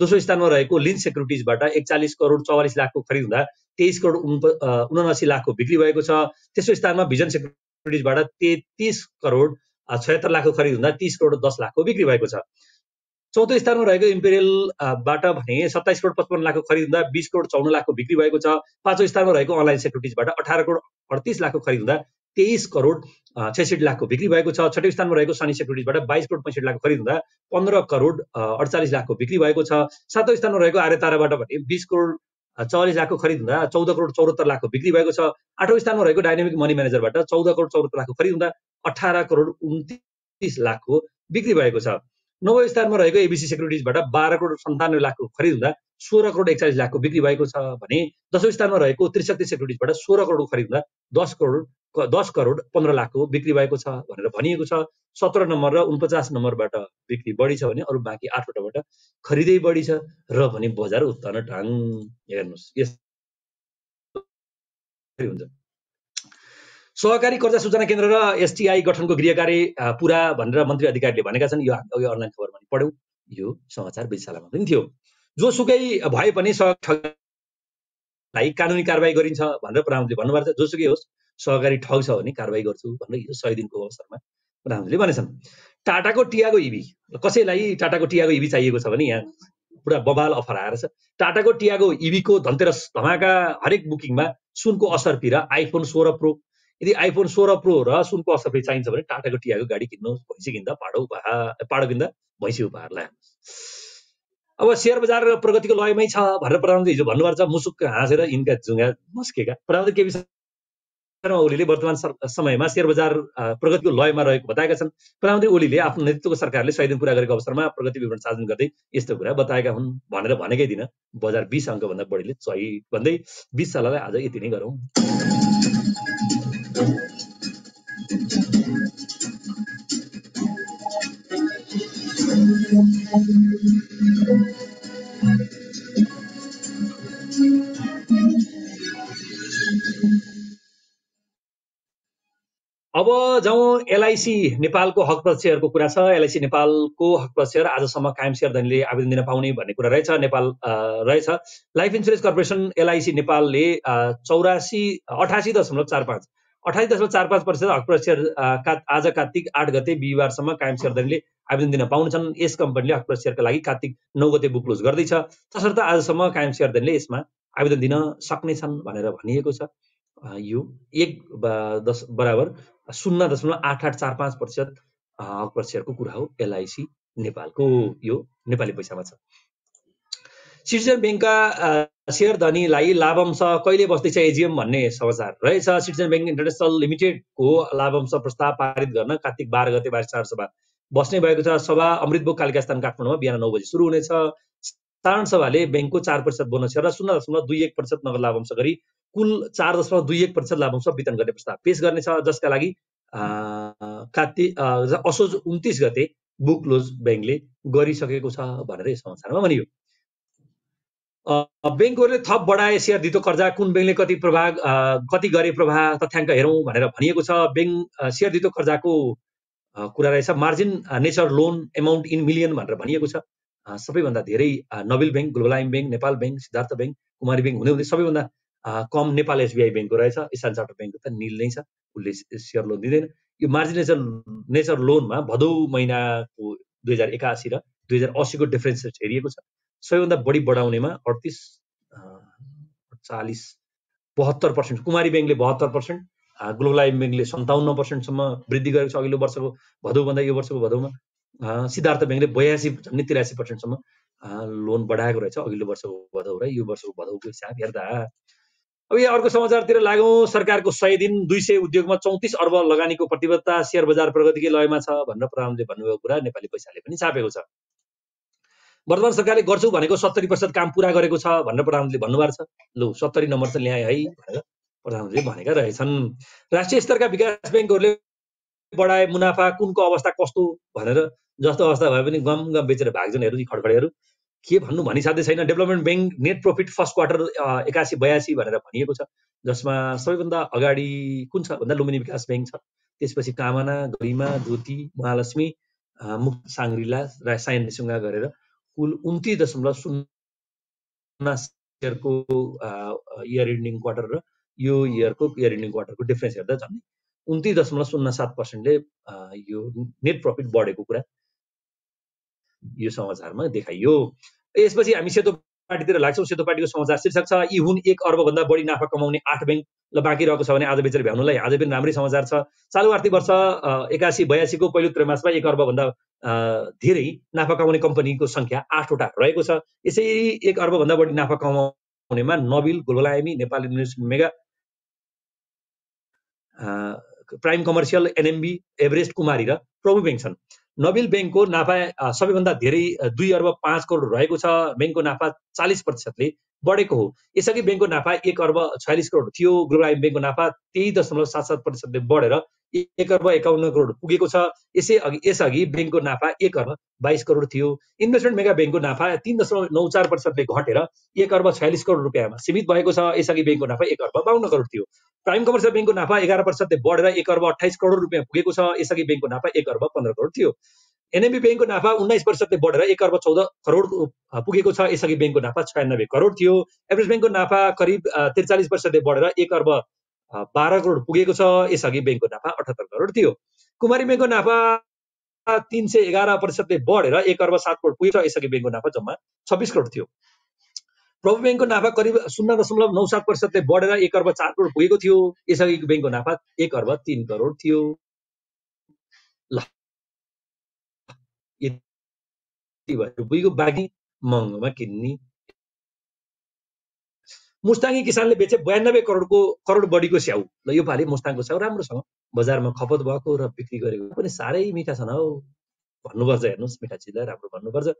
दोस्रो स्थानमा रहेको लिन्स सेक्युरिटिजबाट एकचालिस करोड चौवालिस लाखको खरिद हुँदा तेइस करोड उनासी लाखको बिक्री भएको छ। तेस्रो स्थानमा भिजन सेक्युरिटी ब्रिटिसबाट तेत्तिस करोड छयत्तर लाखको खरिद हुँदा तिस करोड दस लाखको बिक्री भएको छ। चौथो स्थानमा रहेको इम्पेरियलबाट भने सत्ताइस करोड पचपन्न लाखको खरिद हुँदा बिस करोड चौन्न लाखको बिक्री भएको छ। पाँचौँ स्थानमा रहेको अनलाइन सेक्युरिटिजबाट अठार करोड अडतिस लाखको खरिद हुँदा तेइस करोड छैसठी लाखको बिक्री भएको छ। छठौँ स्थानमा रहेको सनी सेक्युरिटिजबाट बाइस करोड पैँसठी लाखको खरिद हुँदा पन्ध्र करोड अडचालिस लाखको बिक्री भएको छ। सातौँ स्थानमा रहेको आर्यताराबाट भने बिस करोड चौवालिस लाखको खरिद हुँदा चौध करोड चौहत्तर लाखको बिक्री भएको छ। आठौँ स्थानमा रहेको डाइनामिक मनी म्यानेजरबाट चौध करोड चौहत्तर लाखको खरिद हुँदा अठार करोड उन्तिस लाखको बिक्री भएको छ। नौ स्थानमा रहेको एबिसी सेक्युरिटिजबाट बाह्र करोड सन्तानब्बे लाखको खरिद हुँदा सोह्र करोड एकचालिस लाखको बिक्री भएको छ भने दसौँ स्थानमा रहेको त्रिशक्ति सेक्युरिटिजबाट सोह्र करोडको खरिद हुँदा दस करोड दस करोड पन्ध्र लाखको बिक्री भएको छ भनेर भनिएको छ। सत्र नम्बर र उनपचास नम्बरबाट बिक्री बढी छ भने अरू बाँकी आठवटाबाट खरिदै बढी छ र भने बजार उत्तान ढाङ। हेर्नुहोस् यस हुन्छ सहकारी कर्जा सूचना केन्द्र र एसटिआई गठनको गृह कार्य पुरा भनेर मन्त्री अधिकारीले भनेका छन्। यो अघि अनलाइन खबरमा पनि पढ्यौँ। यो समाचार विशालामा पनि थियो। जोसुकै भए पनि कानुनी कारवाही गरिन्छ भनेर प्रधानमन्त्री भन्नुभएको छ। जोसुकै होस् सहकारी ठग छ भने कारवाही गर्छु भनेर हिजो सय दिनको अवसरमा प्रधानमन्त्रीले भनेछन्। टाटाको टियागो इभी कसैलाई टाटाको टियागो इभी चाहिएको छ भने यहाँ पुरा बबाल अफर आएर छ। टाटाको टियागो इभीको धनतेरस धमाका हरेक बुकिङमा सुनको असर पिर आइफोन सोह्र प्रो। यदि आइफोन सोह्र प्रो र सुनको असर असरपी चाहिन्छ भने टाटाको टियागो गाडी किन्नु भैँसी किन्दा पाडो उपहार पाडो किन्दा भैँसी उपहार अब सेयर बजार प्रगतिको लयमै छ भनेर प्रधानमन्त्री हिजो भन्नुभएको छ मुसुक हाँसेर यिनका जुङ्गा मस्केका। प्रधानमन्त्री केपी शर्मा ओलीले वर्तमान समयमा सेयर बजार प्रगतिको लयमा रहेको बताएका छन्। प्रधानमन्त्री ओलीले आफ्नो नेतृत्वको सरकारले सय दिन पुरा गरेको अवसरमा प्रगति विवरण सार्वजनिक गर्दै यस्तो कुरा बताएका हुन् भनेर भनेकै दिन बजार बिस अङ्कभन्दा बढीले सही भन्दै बिस साललाई आज यति नै गरौँ। एलआइसी नेपालको हक सेयरको कुरा छ। एलआइसी नेपालको हक सेयर आजसम्म कायम सेयर धनीले आवेदन दिन पाउने भन्ने कुरा रहेछ। नेपाल रहेछ। लाइफ इन्सुरेन्स कर्पोरेसन एलआइसी नेपालले चौरासी अठासी दशमलव चार पाँच अठासी दशमलव चार पाँच प्रतिशत हक सेयर का आज कार्तिक आठ गते बिहिबारसम्म कायम सेयर धनीले आवेदन दिन पाउनेछन्। यस कम्पनीले हक सेयरका लागि कार्तिक नौ गते बुक क्लोज गर्दैछ। तसर्थ आजसम्म कायम सेयर धनीले यसमा आवेदन दिन सक्नेछन् भनेर भनिएको छ। यो एक दस बराबर। शून्य दशमलव आठ आठ चार पाँच प्रतिशत हक सेयरको कुरा हो एलआइसी नेपालको यो नेपाली पैसामा छ। सिटिजन ब्याङ्कका सेयर धनीलाई लाभांश कहिले बस्दैछ एजिएम भन्ने समाचार रहेछ। सिटिजन ब्याङ्क इन्टरनेसनल लिमिटेडको लाभांश प्रस्ताव पारित गर्न कार्तिक बाह्र गते बाह्र सभा बस्ने भएको छ। सभा अमृतबोक कालिका स्थान काठमाडौँमा बिहान नौ बजी सुरु हुनेछ। साधारण सभाले ब्याङ्कको चार प्रतिशत बोनस र शून्य दशमलव दुई एक प्रतिशत नगद लाभांश गरी कुल चार दशमलव दुई एक प्रतिशत लाभांश वितरण गर्ने प्रस्ताव। पेश गर्नेछ जसका लागि कार्तिक असोज उन्तिस गते बुक क्लोज ब्याङ्कले गरिसकेको छ भनेर यस समाचारमा भनियो। ब्याङ्कहरूले थप बढाए सेयर दितो कर्जा कुन ब्याङ्कले कति प्रभाव कति गरे प्रभाव तथ्याङ्क हेरौँ भनेर भनिएको छ। ब्याङ्क सेयर दितो कर्जाको कुरा रहेछ margin nature loan amount in million भनेर भनिएको छ। सबैभन्दा धेरै Nabil bank ग्लोबलाइम bank Nepal bank Siddhartha bank Kumari bank हुँदै हुँदै सबैभन्दा कम नेपाल एसबिआई ब्याङ्कको रहेछ इसान चार्टर ब्याङ्कको त निल नै छ उसले सेयर लोन दिँदैन। यो मार्जिन नेचर लोनमा भदौ महिनाको दुई हजार एकासी र दुई हजार असीको डिफ्रेन्स हेरिएको छ। सबैभन्दा बढी बढाउनेमा अडतिस चालिस बहत्तर पर्सेन्ट कुमारी ब्याङ्कले बहत्तर पर्सेन्ट ग्लोबलाइम ब्याङ्कले सन्ताउन्न पर्सेन्टसम्म वृद्धि गरेको छ अघिल्लो वर्षको भदौभन्दा यो वर्षको भदौमा। सिद्धार्थ ब्याङ्कले बयासी झन्डै तिरासी पर्सेन्टसम्म लोन बढाएको रहेछ अघिल्लो वर्षको भदौ र यो वर्षको भदौको हिसाब हेर्दा। अब यहाँ अर्को समाचारतिर लागौँ। सरकारको सय दिन दुई सय उद्योगमा चौतिस अर्ब लगानीको प्रतिबद्धता सेयर बजार प्रगतिकै लयमा छ भनेर प्रधानमन्त्रीले भन्नुभएको कुरा नेपाली पैसाले पनि छापेको छ। वर्तमान सरकारले गर्छु भनेको सत्तरी प्रतिशत काम पुरा गरेको छ भनेर प्रधानमन्त्रीले भन्नुभएको छ। लु सत्तरी नम्बर त ल्याए है भनेर प्रधानमन्त्रीले भनेका रहेछन्। राष्ट्रिय स्तरका विकास ब्याङ्कहरूले बढाए मुनाफा कुनको अवस्था कस्तो भनेर जस्तो अवस्था भए पनि गम गम बेचेर भागजनहरू खडखडेहरू। के भन्नु भनिसाध्य छैन। Development bank net profit first quarter एकासी बयासी भनेर भनिएको छ जसमा सबैभन्दा अगाडि कुन छ? भन्दा लुम्बिनी विकास ब्याङ्क छ। त्यसपछि कामना गरिमा ज्योति महालक्ष्मी मुक्त साङ्ग्रिला सायन निसुङ्गा गरेर कुल उन्तिस दशमलव शून्य इयरको इयर इन्डिङ क्वार्टर र यो इयरको इयर इन्डिङ क्वार्टरको डिफ्रेन्स हेर्दा झन् उन्तिस दशमलव शून्य सात पर्सेन्टले यो नेट प्रफिट बढेको कुरा यो समाचारमा देखाइयो। यसपछि हामी सेतो पार्टीतिर लाग्छौँ। सेतो पार्टीको समाचार शीर्षक छ यी हुन् एक अर्बभन्दा बढी नाफा कमाउने आठ ब्याङ्क बाँकी रहेको छ भने आज बेचेर भ्याउनुलाई आज पनि राम्रै समाचार छ। चालु आर्थिक वर्ष एकासी बयासीको पहिलो त्रैमासमा एक अर्बभन्दा धेरै नाफा कमाउने कम्पनीको सङ्ख्या आठवटा रहेको छ। यसरी एक अर्बभन्दा बढी नाफा कमाउनेमा Nabil गोलबलायमी Nepal mega prime commercial NMB Everest Kumari र प्रभु ब्याङ्क छन्। नबिल ब्याङ्कको नाफा सबैभन्दा धेरै दुई अर्ब पाँच करोड रहेको छ। ब्याङ्कको नाफा चालिस प्रतिशतले बढेको हो। यसअघि ब्याङ्कको नाफा एक अर्ब छयालिस करोड थियो। ग्लोबलाइम ब्याङ्कको नाफा त्यही दशमलव सात सात प्रतिशतले बढेर एक अर्ब एकाउन्न करोड पुगेको छ। यसै अघि यसअघि ब्याङ्कको नाफा एक अर्ब बाइस करोड थियो। इन्भेस्टमेन्ट मेगा ब्याङ्कको नाफा तिन दशमलव नौ चार प्रतिशतले घटेर एक अर्ब छयालिस करोड रुपियाँमा सीमित भएको छ। यसअघि ब्याङ्कको नाफा एक अर्ब बाहन्न करोड थियो। प्राइम कमर्सियल ब्याङ्कको नाफा एघार प्रतिशतले बढेर एक अर्ब अठाइस करोड रुपियाँ पुगेको छ। यसअघि ब्याङ्कको नाफा एक अर्ब पन्ध्र करोड थियो। एनएमबी ब्याङ्कको नाफा उन्नाइस प्रतिशतले बढेर एक अर्ब चौध करोड पुगेको छ। यसअघि ब्याङ्कको नाफा छयानब्बे करोड थियो। एभरेज ब्याङ्कको नाफा करिब त्रिचालिस प्रतिशतले बढेर एक अर्ब बाह्र करोड पुगेको छ। यसअघि ब्याङ्कको नाफा अठहत्तर करोड थियो। कुमारी ब्याङ्कको नाफा तिन सय एघार प्रतिशतले बढेर एक अर्ब सात करोड पुगेको छ। यसअघि ब्याङ्कको नाफा जम्मा छब्बिस करोड थियो। प्रभु ब्याङ्कको नाफा करिब शून्य दशमलव नौ सात प्रतिशतले बढेर एक अर्ब चार करोड पुगेको थियो। यसअघि ब्याङ्कको नाफा एक अर्ब तिन करोड थियो। ल यति भयो पुगेको बाँकी महँगोमा किन्ने मुस्ताङी किसानले बेचे बयानब्बे करोडको करोड बढीको स्याउ ल यो पालि मुस्ताङको स्याउ राम्रोसँग बजारमा खपत भएको र बिक्री गरेको पनि साह्रै मिठा छन् हौ भन्नुपर्छ हेर्नुहोस् मिठा चिजलाई राम्रो भन्नुपर्छ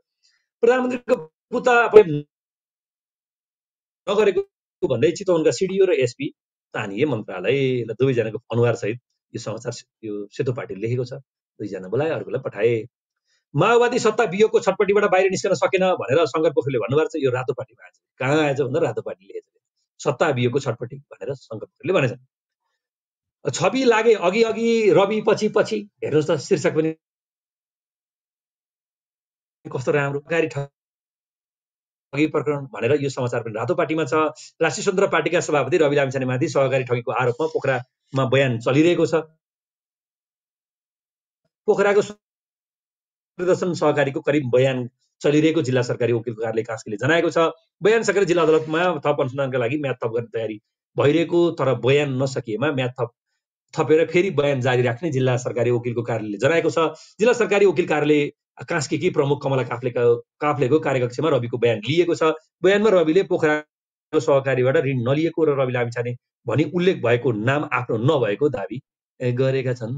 प्रधानमन्त्रीको पुता नगरेको भन्दै चितवनका सिडिओ र एसपी स्थानीय मन्त्रालय ल दुवैजनाको अनुहार सहित यो समाचार यो सेतो पार्टीले लेखेको छ दुईजना बोलाए अर्कोलाई पठाए माओवादी सत्ता वियोगको छटपट्टिबाट बाहिर निस्कन सकेन भनेर शङ्कर पोखरेलले भन्नुभएको छ यो रातो पार्टीमा आएछ कहाँ आएछ भन्दा रातो पार्टीले सत्ता वियोगको छटपट्टि भनेर शङ्कर पोखरेलले भनेछ। छवि लागे अघि अघि रवि पछि पछि हेर्नुहोस् त शीर्षक पनि कस्तो राम्रो। गाडी ठगी प्रकरण भनेर यो समाचार पनि रातो पार्टीमा छ। राष्ट्रिय स्वतन्त्र पार्टीका सभापति रवि लामिछानेमाथि सहकारी ठगीको आरोपमा पोखरामा बयान चलिरहेको छ। पोखराको प्रदर्शन सहकारीको करिब बयान चलिरहेको जिल्ला सरकारी वकिलको कार्यालय कास्कीले जनाएको छ। बयान सकेर जिल्ला अदालतमा थप अनुसन्धानका लागि म्याद थप गर्ने तयारी भइरहेको तर बयान नसकिएमा म्याद थप थपेर फेरि बयान जारी राख्ने जिल्ला सरकारी वकिलको कार्यालयले जनाएको छ। जिल्ला सरकारी वकिल कार्यालय कास्कीकी प्रमुख कमला काफ्लेको काफ्लेको कार्यकक्षमा रविको बयान लिएको छ। बयानमा रविले पोखराको सहकारीबाट ऋण नलिएको र रवि लामिछाने भनी उल्लेख भएको नाम आफ्नो नभएको दावी गरेका छन्।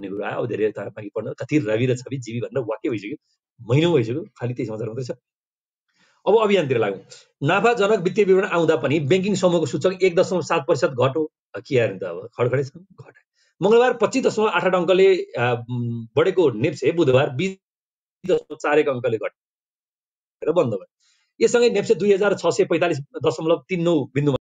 भन्ने कुरो आयो धेरै बाँकी पढ्न कति रवि र छवि जिबी भनेर वाक्य भइसक्यो महिनौ भइसक्यो खालि त्यही समाचार मात्रै छ। अब अभियानतिर लागौँ। नाफाजनक वित्तीय विवरण आउँदा पनि ब्याङ्किङ समूहको सूचक एक दशमलव सात प्रतिशत घट्यो। के आयो त अब? खडखडै छ। घट मङ्गलबार पच्चिस दशमलव आठ आठ अङ्कले बढेको नेप्से बुधबार बिस दशमलव चार एक अङ्कले घटेर बन्द भयो। यससँगै नेप्से दुई हजार छ सय पैँतालिस दशमलव तिन नौ बिन्दुमा